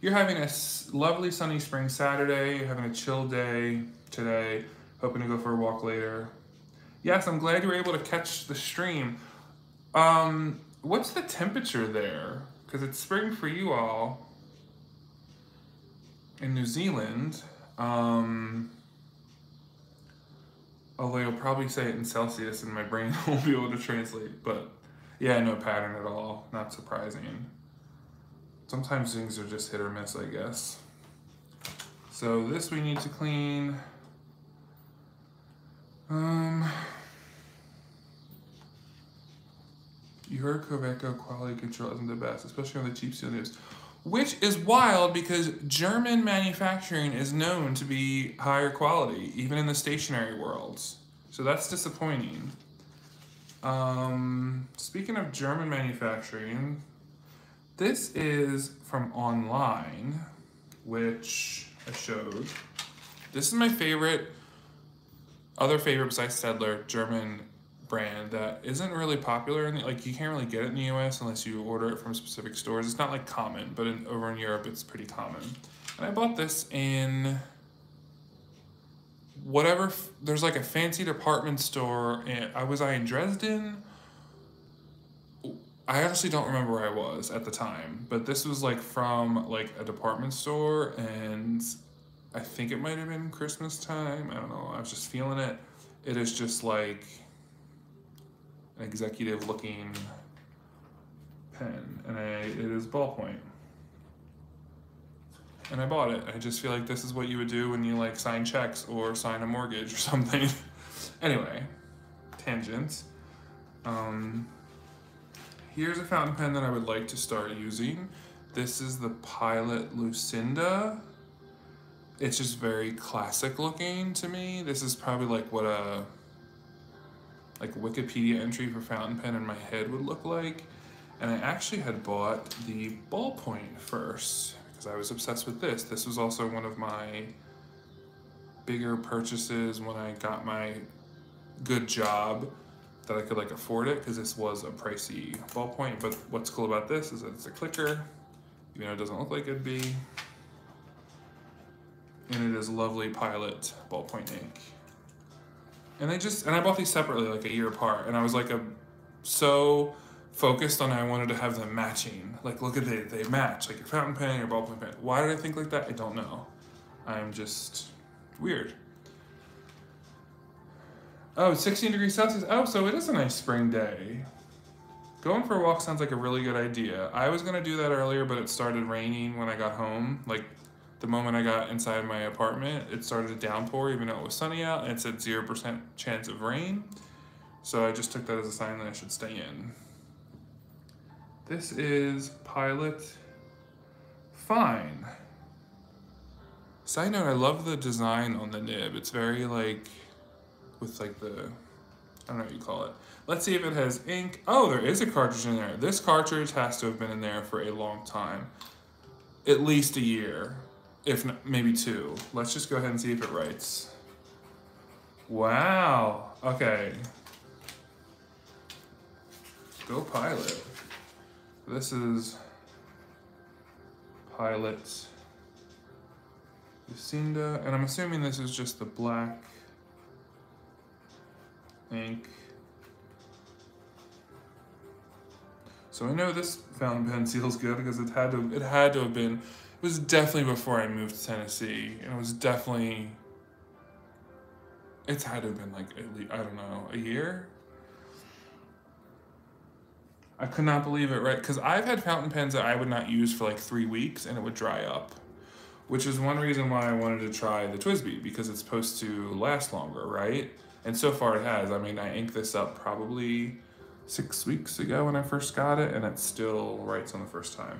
You're having a lovely sunny spring Saturday. You're having a chill day today. Hoping to go for a walk later. Yes, I'm glad you were able to catch the stream. Um, what's the temperature there? Because it's spring for you all in New Zealand. Um, although you'll probably say it in Celsius and my brain won't be able to translate. But yeah, no pattern at all. Not surprising. Sometimes things are just hit or miss, I guess. So this we need to clean. Um, you heard Kaweco quality control isn't the best, especially on the cheap steel news. Which is wild because German manufacturing is known to be higher quality, even in the stationary worlds. So that's disappointing. Um, speaking of German manufacturing, this is from online, which I showed. This is my favorite other favorite besides Staedtler, German brand that isn't really popular and like you can't really get it in the US unless you order it from specific stores. It's not like common, but in, over in Europe it's pretty common. And I bought this in whatever there's like a fancy department store and I was I in Dresden I honestly don't remember where I was at the time, but this was like from like a department store and I think it might have been Christmas time. I don't know. I was just feeling it. It is just like executive looking pen and I, it is ballpoint. And I bought it. I just feel like this is what you would do when you like sign checks or sign a mortgage or something. anyway, tangents. Um, Here's a fountain pen that I would like to start using. This is the Pilot Lucinda. It's just very classic looking to me. This is probably like what a like Wikipedia entry for fountain pen in my head would look like. And I actually had bought the ballpoint first because I was obsessed with this. This was also one of my bigger purchases when I got my good job that I could like afford it because this was a pricey ballpoint. But what's cool about this is that it's a clicker, even though it doesn't look like it'd be. And it is lovely Pilot ballpoint ink. And they just, and I bought these separately like a year apart. And I was like a, so focused on I wanted to have them matching. Like look at they, they match, like your fountain pen, your ballpoint pen. Why did I think like that? I don't know. I'm just weird. Oh, 16 degrees Celsius. Oh, so it is a nice spring day. Going for a walk sounds like a really good idea. I was gonna do that earlier, but it started raining when I got home. Like the moment I got inside my apartment, it started to downpour even though it was sunny out and it said 0% chance of rain. So I just took that as a sign that I should stay in. This is Pilot Fine. Side note, I love the design on the nib. It's very like with like the, I don't know what you call it. Let's see if it has ink. Oh, there is a cartridge in there. This cartridge has to have been in there for a long time. At least a year, if not, maybe two. Let's just go ahead and see if it writes. Wow, okay. Go Pilot. This is Pilot Lucinda, and I'm assuming this is just the black ink. So I know this fountain pen seals good because it had to it had to have been it was definitely before I moved to Tennessee. And it was definitely it's had to have been like at least, I don't know, a year. I could not believe it, right? Because I've had fountain pens that I would not use for like three weeks and it would dry up, which is one reason why I wanted to try the TWSBI because it's supposed to last longer, right? And so far it has. I mean, I inked this up probably six weeks ago when I first got it, and it still writes on the first time.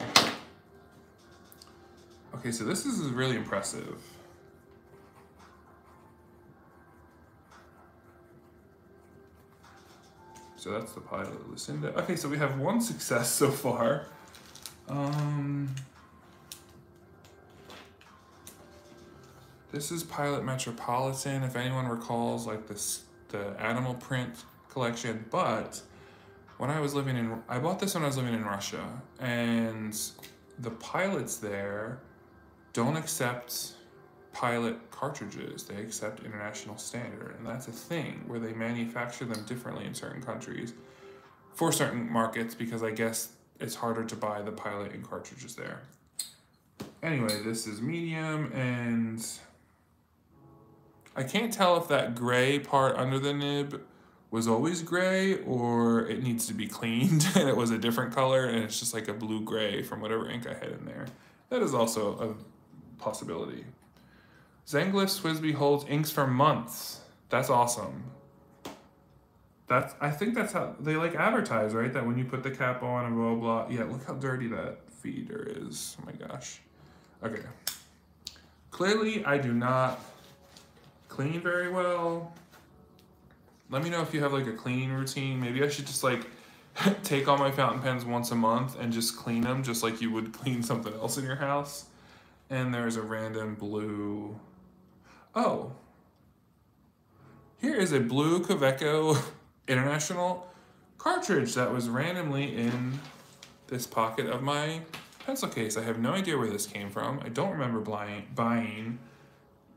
Okay, so this is really impressive. So that's the pilot, Lucinda. Okay, so we have one success so far. Um, This is Pilot Metropolitan, if anyone recalls, like this, the animal print collection. But when I was living in, I bought this when I was living in Russia, and the pilots there don't accept pilot cartridges. They accept international standard, and that's a thing where they manufacture them differently in certain countries for certain markets because I guess it's harder to buy the pilot and cartridges there. Anyway, this is medium and I can't tell if that gray part under the nib was always gray or it needs to be cleaned and it was a different color and it's just like a blue gray from whatever ink I had in there. That is also a possibility. Zenglis TWSBI holds inks for months. That's awesome. That's I think that's how they like advertise, right? That when you put the cap on and blah. blah. Yeah, look how dirty that feeder is. Oh my gosh. Okay. Clearly, I do not clean very well. Let me know if you have like a cleaning routine. Maybe I should just like take all my fountain pens once a month and just clean them just like you would clean something else in your house. And there's a random blue. Oh. Here is a blue Kaweco International cartridge that was randomly in this pocket of my pencil case. I have no idea where this came from. I don't remember buying, buying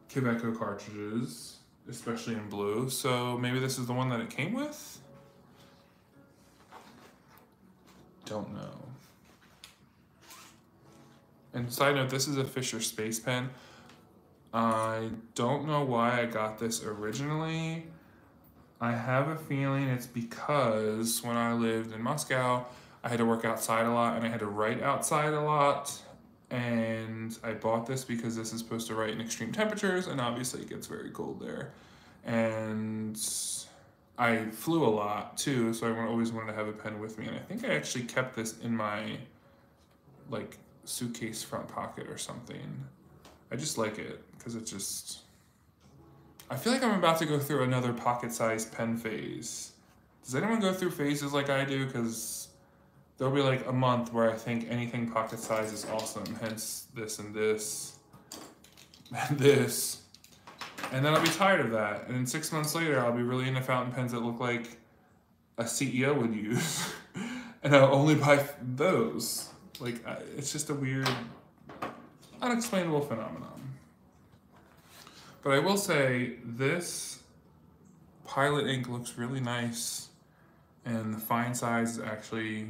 Kaweco cartridges, especially in blue. So maybe this is the one that it came with? Don't know. And side note, this is a Fisher Space Pen. I don't know why I got this originally. I have a feeling it's because when I lived in Moscow, I had to work outside a lot and I had to write outside a lot. And I bought this because this is supposed to write in extreme temperatures and obviously it gets very cold there. And I flew a lot too, so I always wanted to have a pen with me. And I think I actually kept this in my like suitcase front pocket or something. I just like it because it just. I feel like I'm about to go through another pocket-sized pen phase. Does anyone go through phases like I do? Because there'll be like a month where I think anything pocket size is awesome. Hence this and this and this. And then I'll be tired of that. And then six months later, I'll be really into fountain pens that look like a CEO would use. and I'll only buy those. Like, it's just a weird, unexplainable phenomenon. But I will say, this Pilot ink looks really nice. And the fine size is actually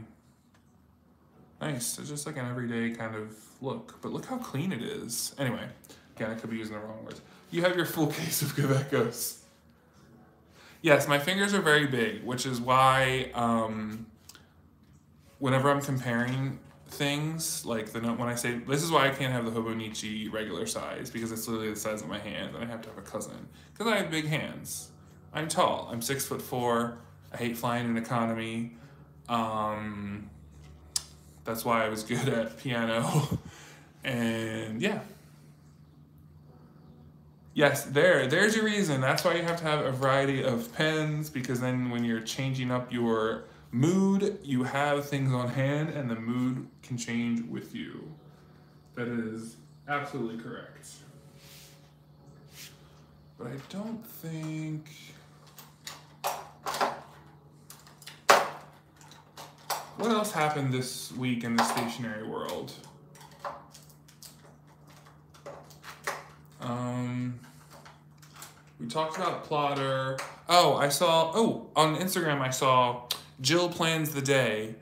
nice. It's just like an everyday kind of look. But look how clean it is. Anyway, again, I could be using the wrong words. You have your full case of Kawecos. Yes, my fingers are very big, which is why um, whenever I'm comparing things, like the when I say this is why I can't have the Hobonichi regular size because it's literally the size of my hand, and I have to have a cousin because I have big hands. I'm tall. I'm six foot four. I hate flying in economy. Um, that's why I was good at piano, and yeah. Yes, there, there's your reason. That's why you have to have a variety of pens because then when you're changing up your mood, you have things on hand and the mood can change with you. That is absolutely correct. But I don't think. What else happened this week in the stationary world? Um, we talked about a Plotter. Oh, I saw. Oh, on Instagram, I saw Jill plans the day.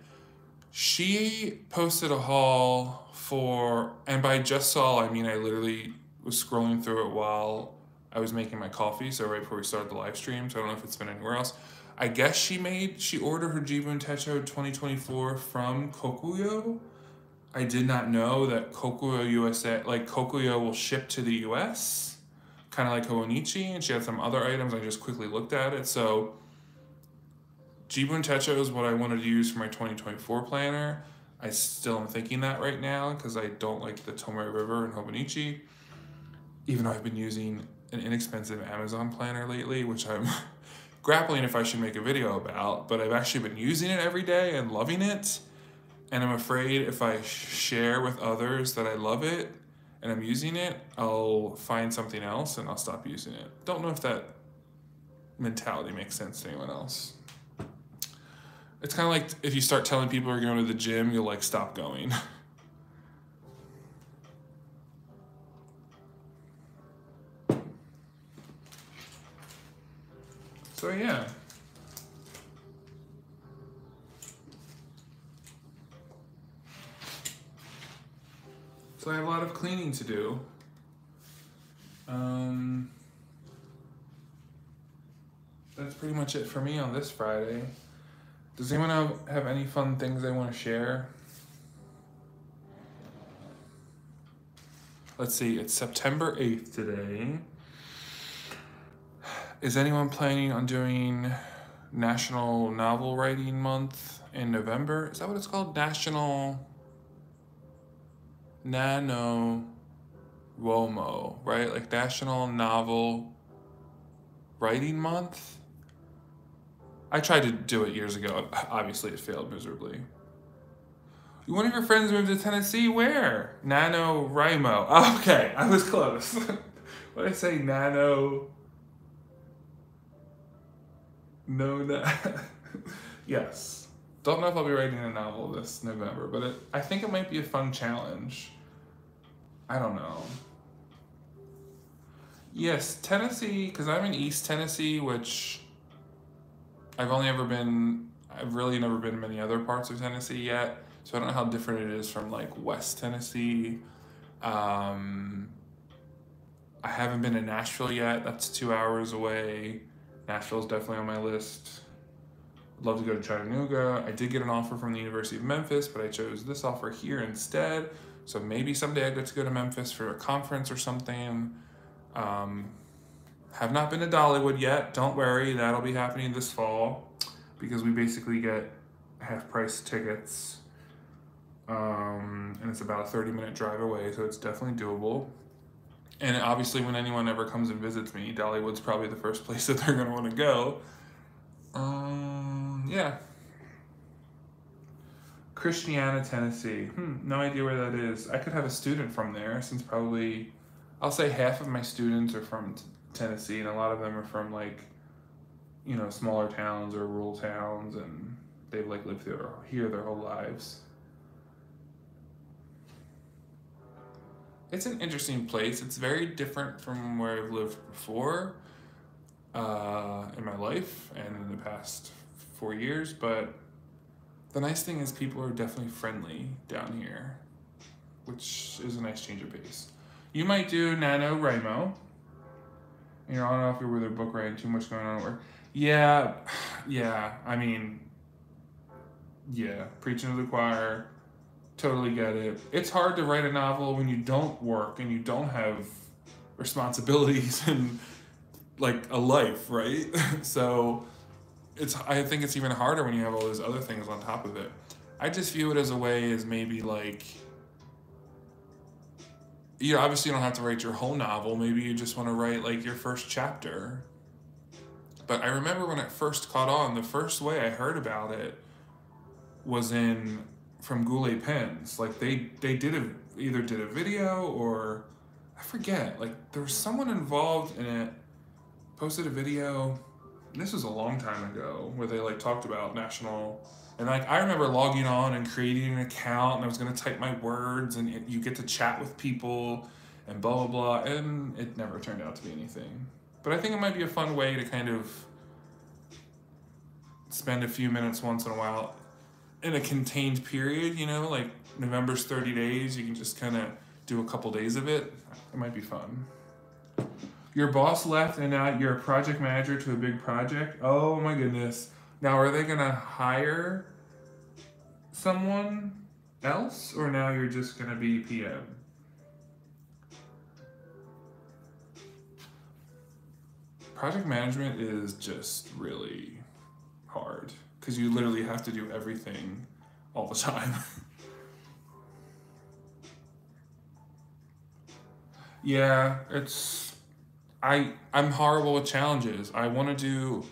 She posted a haul for, and by just saw, I mean I literally was scrolling through it while I was making my coffee, so right before we started the live stream. So I don't know if it's been anywhere else. I guess she made she ordered her Jibun Techo 2024 from Kokuyo. I did not know that Kokuyo USA like Kokuyo will ship to the US, kind of like Hobonichi, and she had some other items. I just quickly looked at it. So Jibun Techo is what I wanted to use for my 2024 planner. I still am thinking that right now because I don't like the Tomoe River and Hobonichi, even though I've been using an inexpensive Amazon planner lately, which I'm grappling if I should make a video about, but I've actually been using it every day and loving it. And I'm afraid if I share with others that I love it and I'm using it, I'll find something else and I'll stop using it. Don't know if that mentality makes sense to anyone else. It's kind of like if you start telling people you're going to the gym, you'll like stop going. so yeah. So I have a lot of cleaning to do. Um, that's pretty much it for me on this Friday. Does anyone have, have any fun things they want to share? Let's see, it's September 8th today. Is anyone planning on doing National Novel Writing Month in November? Is that what it's called? National Nano Womo, right? Like National Novel Writing Month? I tried to do it years ago. Obviously, it failed miserably. One of your friends moved to Tennessee. Where? NaNoWriMo. Oh, okay, I was close. what did I say? Nano. no, no. yes. Don't know if I'll be writing a novel this November, but it, I think it might be a fun challenge. I don't know. Yes, Tennessee, because I'm in East Tennessee, which I've only ever been, I've really never been in many other parts of Tennessee yet. So I don't know how different it is from like West Tennessee. Um, I haven't been to Nashville yet. That's two hours away. Nashville's definitely on my list. I'd love to go to Chattanooga. I did get an offer from the University of Memphis, but I chose this offer here instead. So maybe someday I get to go to Memphis for a conference or something. Um, have not been to Dollywood yet. Don't worry, that'll be happening this fall because we basically get half price tickets. Um, and it's about a 30 minute drive away, so it's definitely doable. And obviously, when anyone ever comes and visits me, Dollywood's probably the first place that they're going to want to go. Um, yeah. Christiana, Tennessee. Hmm, no idea where that is. I could have a student from there since probably, I'll say half of my students are from Tennessee, and a lot of them are from like, you know, smaller towns or rural towns, and they've like lived there, here their whole lives. It's an interesting place. It's very different from where I've lived before uh, in my life and in the past four years, but the nice thing is people are definitely friendly down here, which is a nice change of pace. You might do NaNoWriMo. You know, I don't know if you're with their book writing, too much going on at work. Yeah, yeah, I mean, yeah, preaching to the choir, totally get it. It's hard to write a novel when you don't work and you don't have responsibilities and like a life, right? so it's I think it's even harder when you have all those other things on top of it. I just view it as a way as maybe like you obviously you don't have to write your whole novel. Maybe you just want to write like your first chapter. But I remember when it first caught on, the first way I heard about it was in from Goulet Pens. Like they they did a either did a video or I forget. Like there was someone involved in it, posted a video. This was a long time ago where they like talked about national. And like I remember logging on and creating an account, and I was gonna type my words, and it, you get to chat with people, and blah blah blah. And it never turned out to be anything. But I think it might be a fun way to kind of spend a few minutes once in a while in a contained period, you know, like November's 30 days, you can just kind of do a couple days of it. It might be fun. Your boss left and now you're a project manager to a big project. Oh my goodness. Now, are they going to hire someone else or now you're just going to be PM? Project management is just really hard because you literally have to do everything all the time. yeah, it's I I'm horrible with challenges. I want to do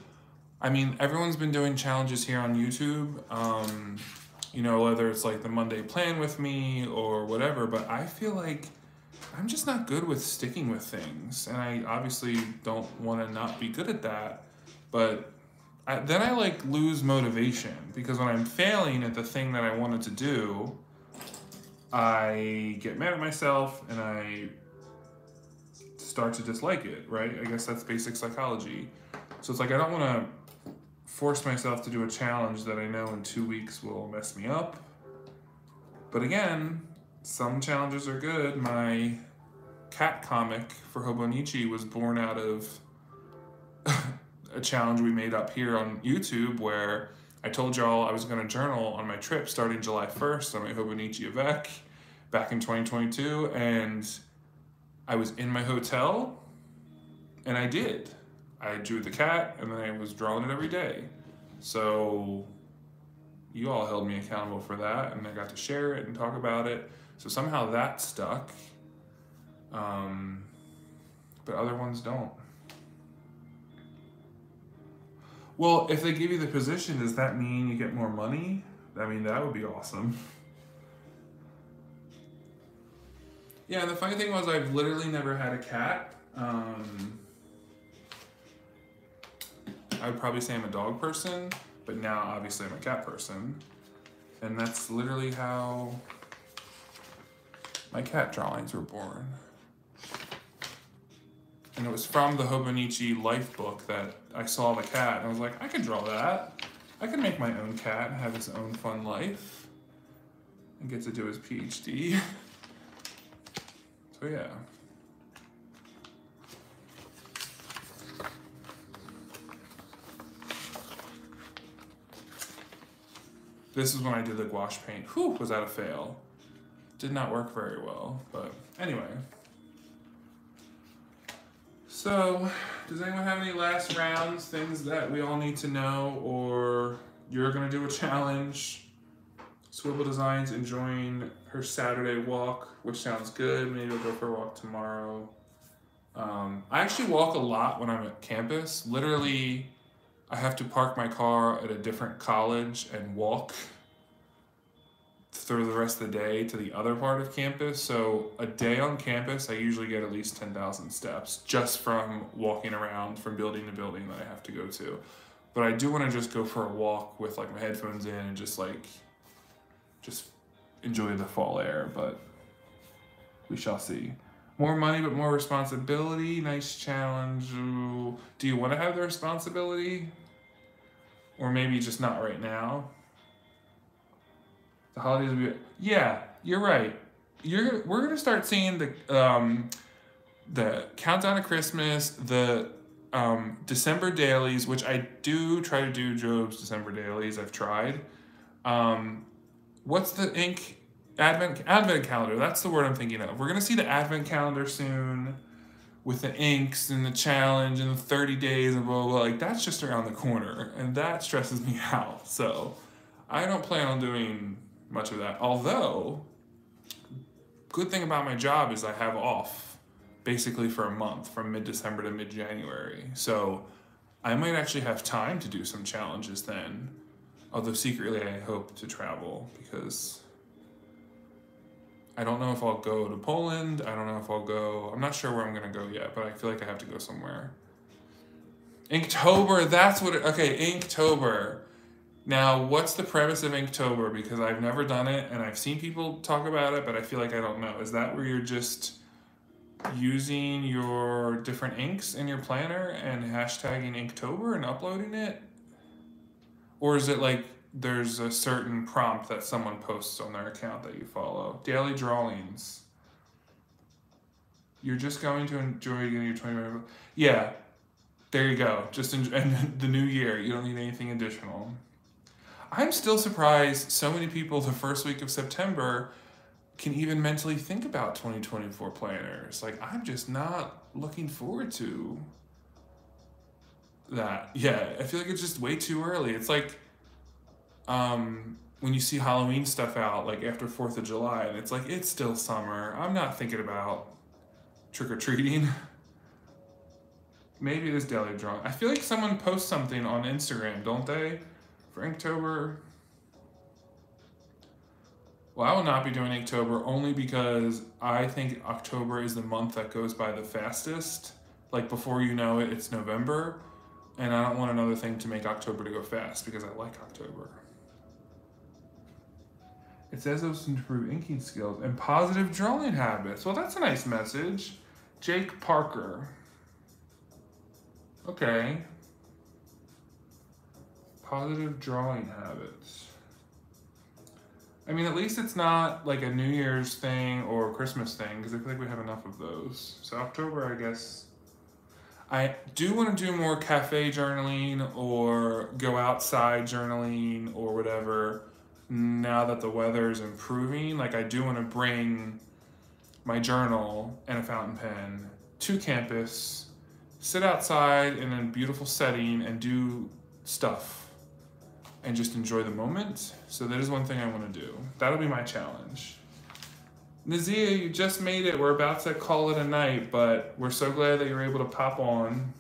I mean, everyone's been doing challenges here on YouTube. Um, you know, whether it's like the Monday plan with me or whatever, but I feel like I'm just not good with sticking with things. And I obviously don't want to not be good at that. But I, then I like lose motivation because when I'm failing at the thing that I wanted to do, I get mad at myself and I start to dislike it, right? I guess that's basic psychology. So it's like I don't want to force myself to do a challenge that I know in two weeks will mess me up. But again, some challenges are good. My cat comic for Hobonichi was born out of a challenge we made up here on YouTube where I told y'all I was going to journal on my trip starting July 1st on my Hobonichi Avec back in 2022. And I was in my hotel and I did. I drew the cat and then I was drawing it every day. So you all held me accountable for that and I got to share it and talk about it. So somehow that stuck. Um, but other ones don't. Well, if they give you the position, does that mean you get more money? I mean, that would be awesome. Yeah, the funny thing was, I've literally never had a cat. Um, I would probably say I'm a dog person, but now obviously I'm a cat person. And that's literally how my cat drawings were born. And it was from the Hobonichi life book that I saw the cat, and I was like, I could draw that. I could make my own cat and have his own fun life. And get to do his PhD. so yeah. This is when I did the gouache paint. Whew, was that a fail. Did not work very well, but anyway. So, does anyone have any last rounds, things that we all need to know, or you're gonna do a challenge? Swivel Designs enjoying her Saturday walk, which sounds good. Maybe we'll go for a walk tomorrow. Um, I actually walk a lot when I'm at campus. Literally, I have to park my car at a different college and walk through the rest of the day to the other part of campus. So a day on campus, I usually get at least 10,000 steps just from walking around from building to building that I have to go to. But I do want to just go for a walk with like my headphones in and just like just enjoy the fall air, but we shall see. More money, but more responsibility. Nice challenge. Do you want to have the responsibility? Or maybe just not right now? The holidays will be. Yeah, you're right. You're we're gonna start seeing the um, the countdown to Christmas, the um, December dailies, which I do try to do Job's December dailies. I've tried. Um, what's the ink Advent Advent calendar. That's the word I'm thinking of. We're gonna see the Advent calendar soon, with the inks and the challenge and the 30 days and blah blah. blah. Like that's just around the corner, and that stresses me out. So I don't plan on doing much of that. Although, good thing about my job is I have off, basically for a month from mid December to mid January. So I might actually have time to do some challenges then. Although secretly I hope to travel because I don't know if I'll go to Poland. I don't know if I'll go. I'm not sure where I'm gonna go yet, but I feel like I have to go somewhere. Inktober, that's what. It, okay, Inktober. Now, what's the premise of Inktober? Because I've never done it, and I've seen people talk about it, but I feel like I don't know. Is that where you're just using your different inks in your planner and hashtagging Inktober and uploading it? Or is it like there's a certain prompt that someone posts on their account that you follow. Daily drawings. You're just going to enjoy getting your 20 Yeah, there you go. Just and the new year. You don't need anything additional. I'm still surprised so many people the first week of September can even mentally think about 2024 planners. Like, I'm just not looking forward to that. Yeah, I feel like it's just way too early. It's like, um, when you see Halloween stuff out, like after Fourth of July, and it's like it's still summer. I'm not thinking about trick or treating. Maybe this daily drawing. I feel like someone posts something on Instagram, don't they, for Inktober? Well, I will not be doing Inktober only because I think October is the month that goes by the fastest. Like before you know it, it's November, and I don't want another thing to make October to go fast because I like October. It says it was to improve inking skills and positive drawing habits. Well, that's a nice message. Jake Parker. Okay. Positive drawing habits. I mean, at least it's not like a New Year's thing or Christmas thing because I feel like we have enough of those. So October, I guess. I do want to do more cafe journaling or go outside journaling or whatever now that the weather is improving, like I do want to bring my journal and a fountain pen to campus, sit outside in a beautiful setting and do stuff and just enjoy the moment. So that is one thing I want to do. That'll be my challenge. Nazia, you just made it. We're about to call it a night, but we're so glad that you're able to pop on.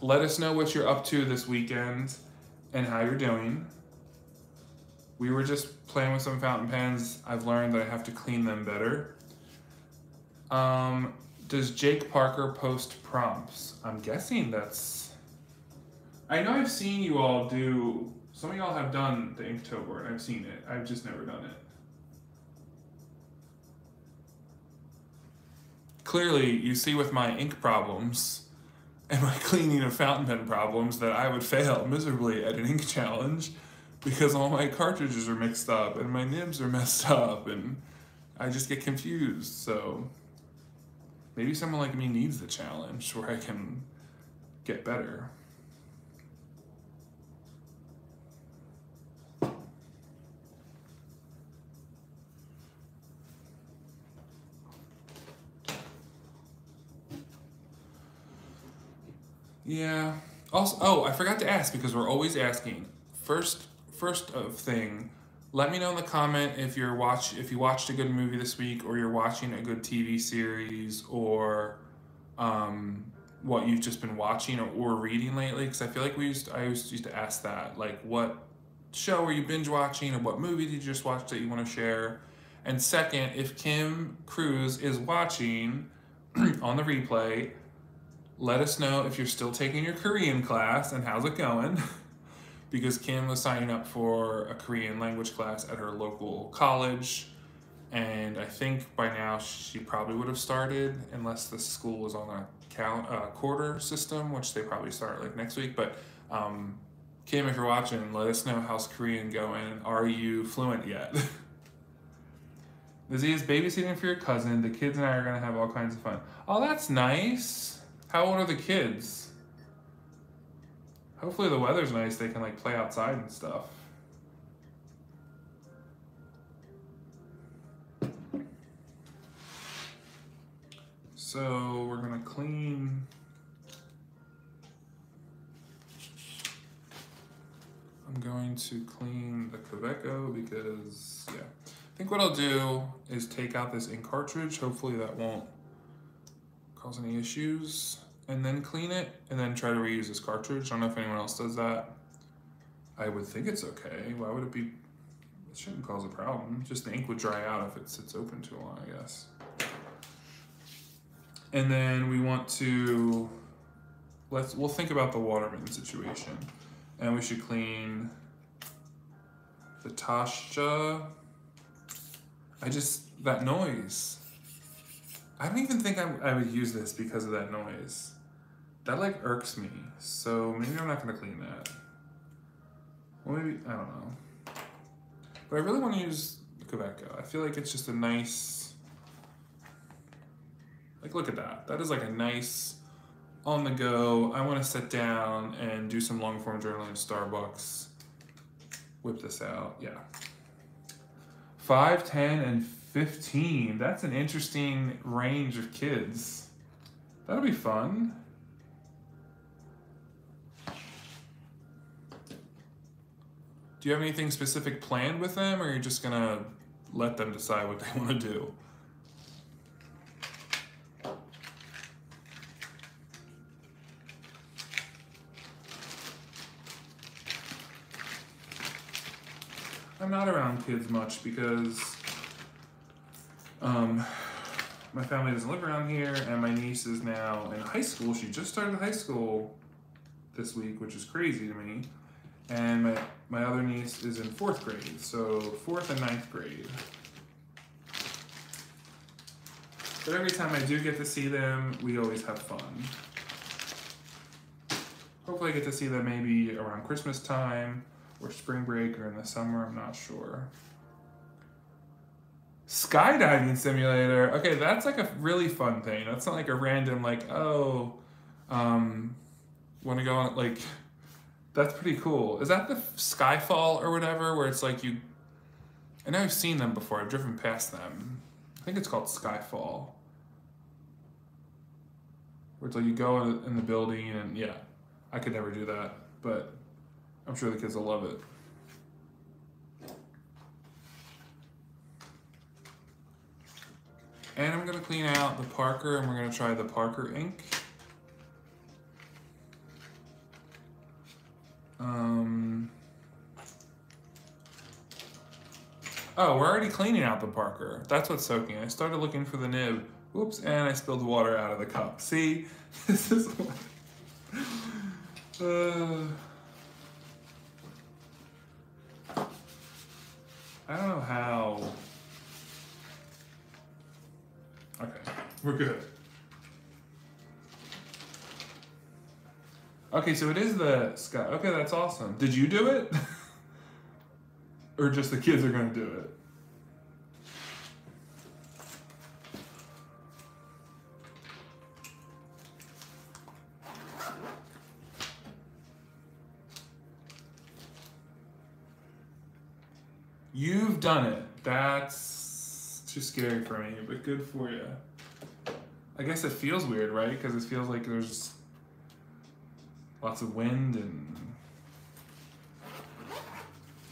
Let us know what you're up to this weekend and how you're doing. We were just playing with some fountain pens. I've learned that I have to clean them better. Um, does Jake Parker post prompts? I'm guessing that's. I know I've seen you all do. Some of y'all have done the Inktober, and I've seen it. I've just never done it. Clearly, you see with my ink problems and my cleaning of fountain pen problems that I would fail miserably at an ink challenge because all my cartridges are mixed up and my nibs are messed up and I just get confused. So maybe someone like me needs the challenge where I can get better. Yeah. Also, oh, I forgot to ask because we're always asking. First, first of thing, let me know in the comment if you're watch if you watched a good movie this week or you're watching a good TV series or um, what you've just been watching or, or reading lately. Because I feel like we used I used to ask that like what show are you binge watching or what movie did you just watch that you want to share. And second, if Kim Cruz is watching on the replay, let us know if you're still taking your Korean class and how's it going. because Kim was signing up for a Korean language class at her local college. And I think by now she probably would have started, unless the school was on a uh, quarter system, which they probably start like next week. But um, Kim, if you're watching, let us know how's Korean going. Are you fluent yet? Lizzie is babysitting for your cousin. The kids and I are going to have all kinds of fun. Oh, that's nice. How old are the kids? Hopefully the weather's nice. They can like play outside and stuff. So we're gonna clean. I'm going to clean the Kaweco because, yeah. I think what I'll do is take out this ink cartridge. Hopefully that won't cause any issues and then clean it and then try to reuse this cartridge. I don't know if anyone else does that. I would think it's okay. Why would it be? It shouldn't cause a problem. Just the ink would dry out if it sits open too long, I guess. And then we want to, let's, we'll think about the Waterman situation. And we should clean the Tasche. I just, that noise. I don't even think I, I would use this because of that noise. That like irks me. So maybe I'm not gonna clean that. Well, maybe, I don't know. But I really want to use Kaweco. I feel like it's just a nice, like look at that. That is like a nice on the go. I want to sit down and do some long form journaling in Starbucks. Whip this out, yeah. 5, 10, and 15. That's an interesting range of kids. That'll be fun. Do you have anything specific planned with them, or you're just gonna let them decide what they want to do? I'm not around kids much because um, my family doesn't live around here, and my niece is now in high school. She just started high school this week, which is crazy to me. And my, my other niece is in fourth grade, so fourth and ninth grade. But every time I do get to see them, we always have fun. Hopefully I get to see them maybe around Christmas time or spring break or in the summer, I'm not sure. Skydiving simulator. Okay, that's like a really fun thing. That's not like a random like, oh, um, want to go on like that's pretty cool. Is that the Skyfall or whatever where it's like you I know I've seen them before. I've driven past them. I think it's called Skyfall. Where it's like you go in the building and yeah, I could never do that, but I'm sure the kids will love it. And I'm gonna clean out the Parker and we're gonna try the Parker ink. Um, oh, we're already cleaning out the Parker. That's what's soaking. I started looking for the nib. Oops, and I spilled water out of the cup. See, this is what... Uh, I don't know how. Okay, we're good. Okay, so it is the sky. Okay, that's awesome. Did you do it? or just the kids are going to do it? You've done it. That's too scary for me, but good for you. I guess it feels weird, right? Because it feels like there's lots of wind and.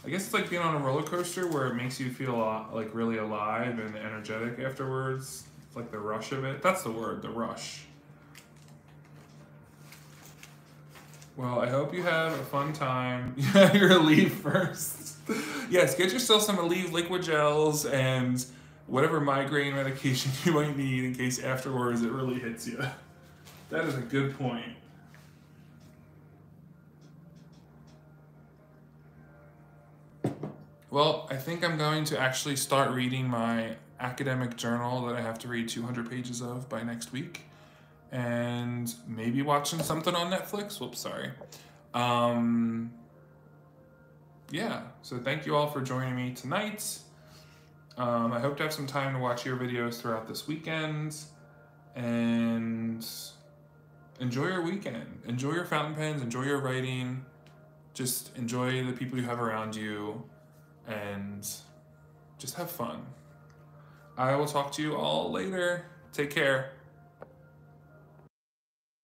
I guess it's like being on a roller coaster where it makes you feel like really alive and energetic afterwards. It's like the rush of it. That's the word, the rush. Well, I hope you have a fun time. Yeah, you're gonna leave first. yes, get yourself some Aleve liquid gels and whatever migraine medication you might need in case afterwards it really hits you. That is a good point. Well, I think I'm going to actually start reading my academic journal that I have to read 200 pages of by next week. And maybe watching something on Netflix. Whoops, sorry. Um, yeah, so thank you all for joining me tonight. Um, I hope to have some time to watch your videos throughout this weekend. And enjoy your weekend. Enjoy your fountain pens, enjoy your writing. Just enjoy the people you have around you and just have fun. I will talk to you all later. Take care.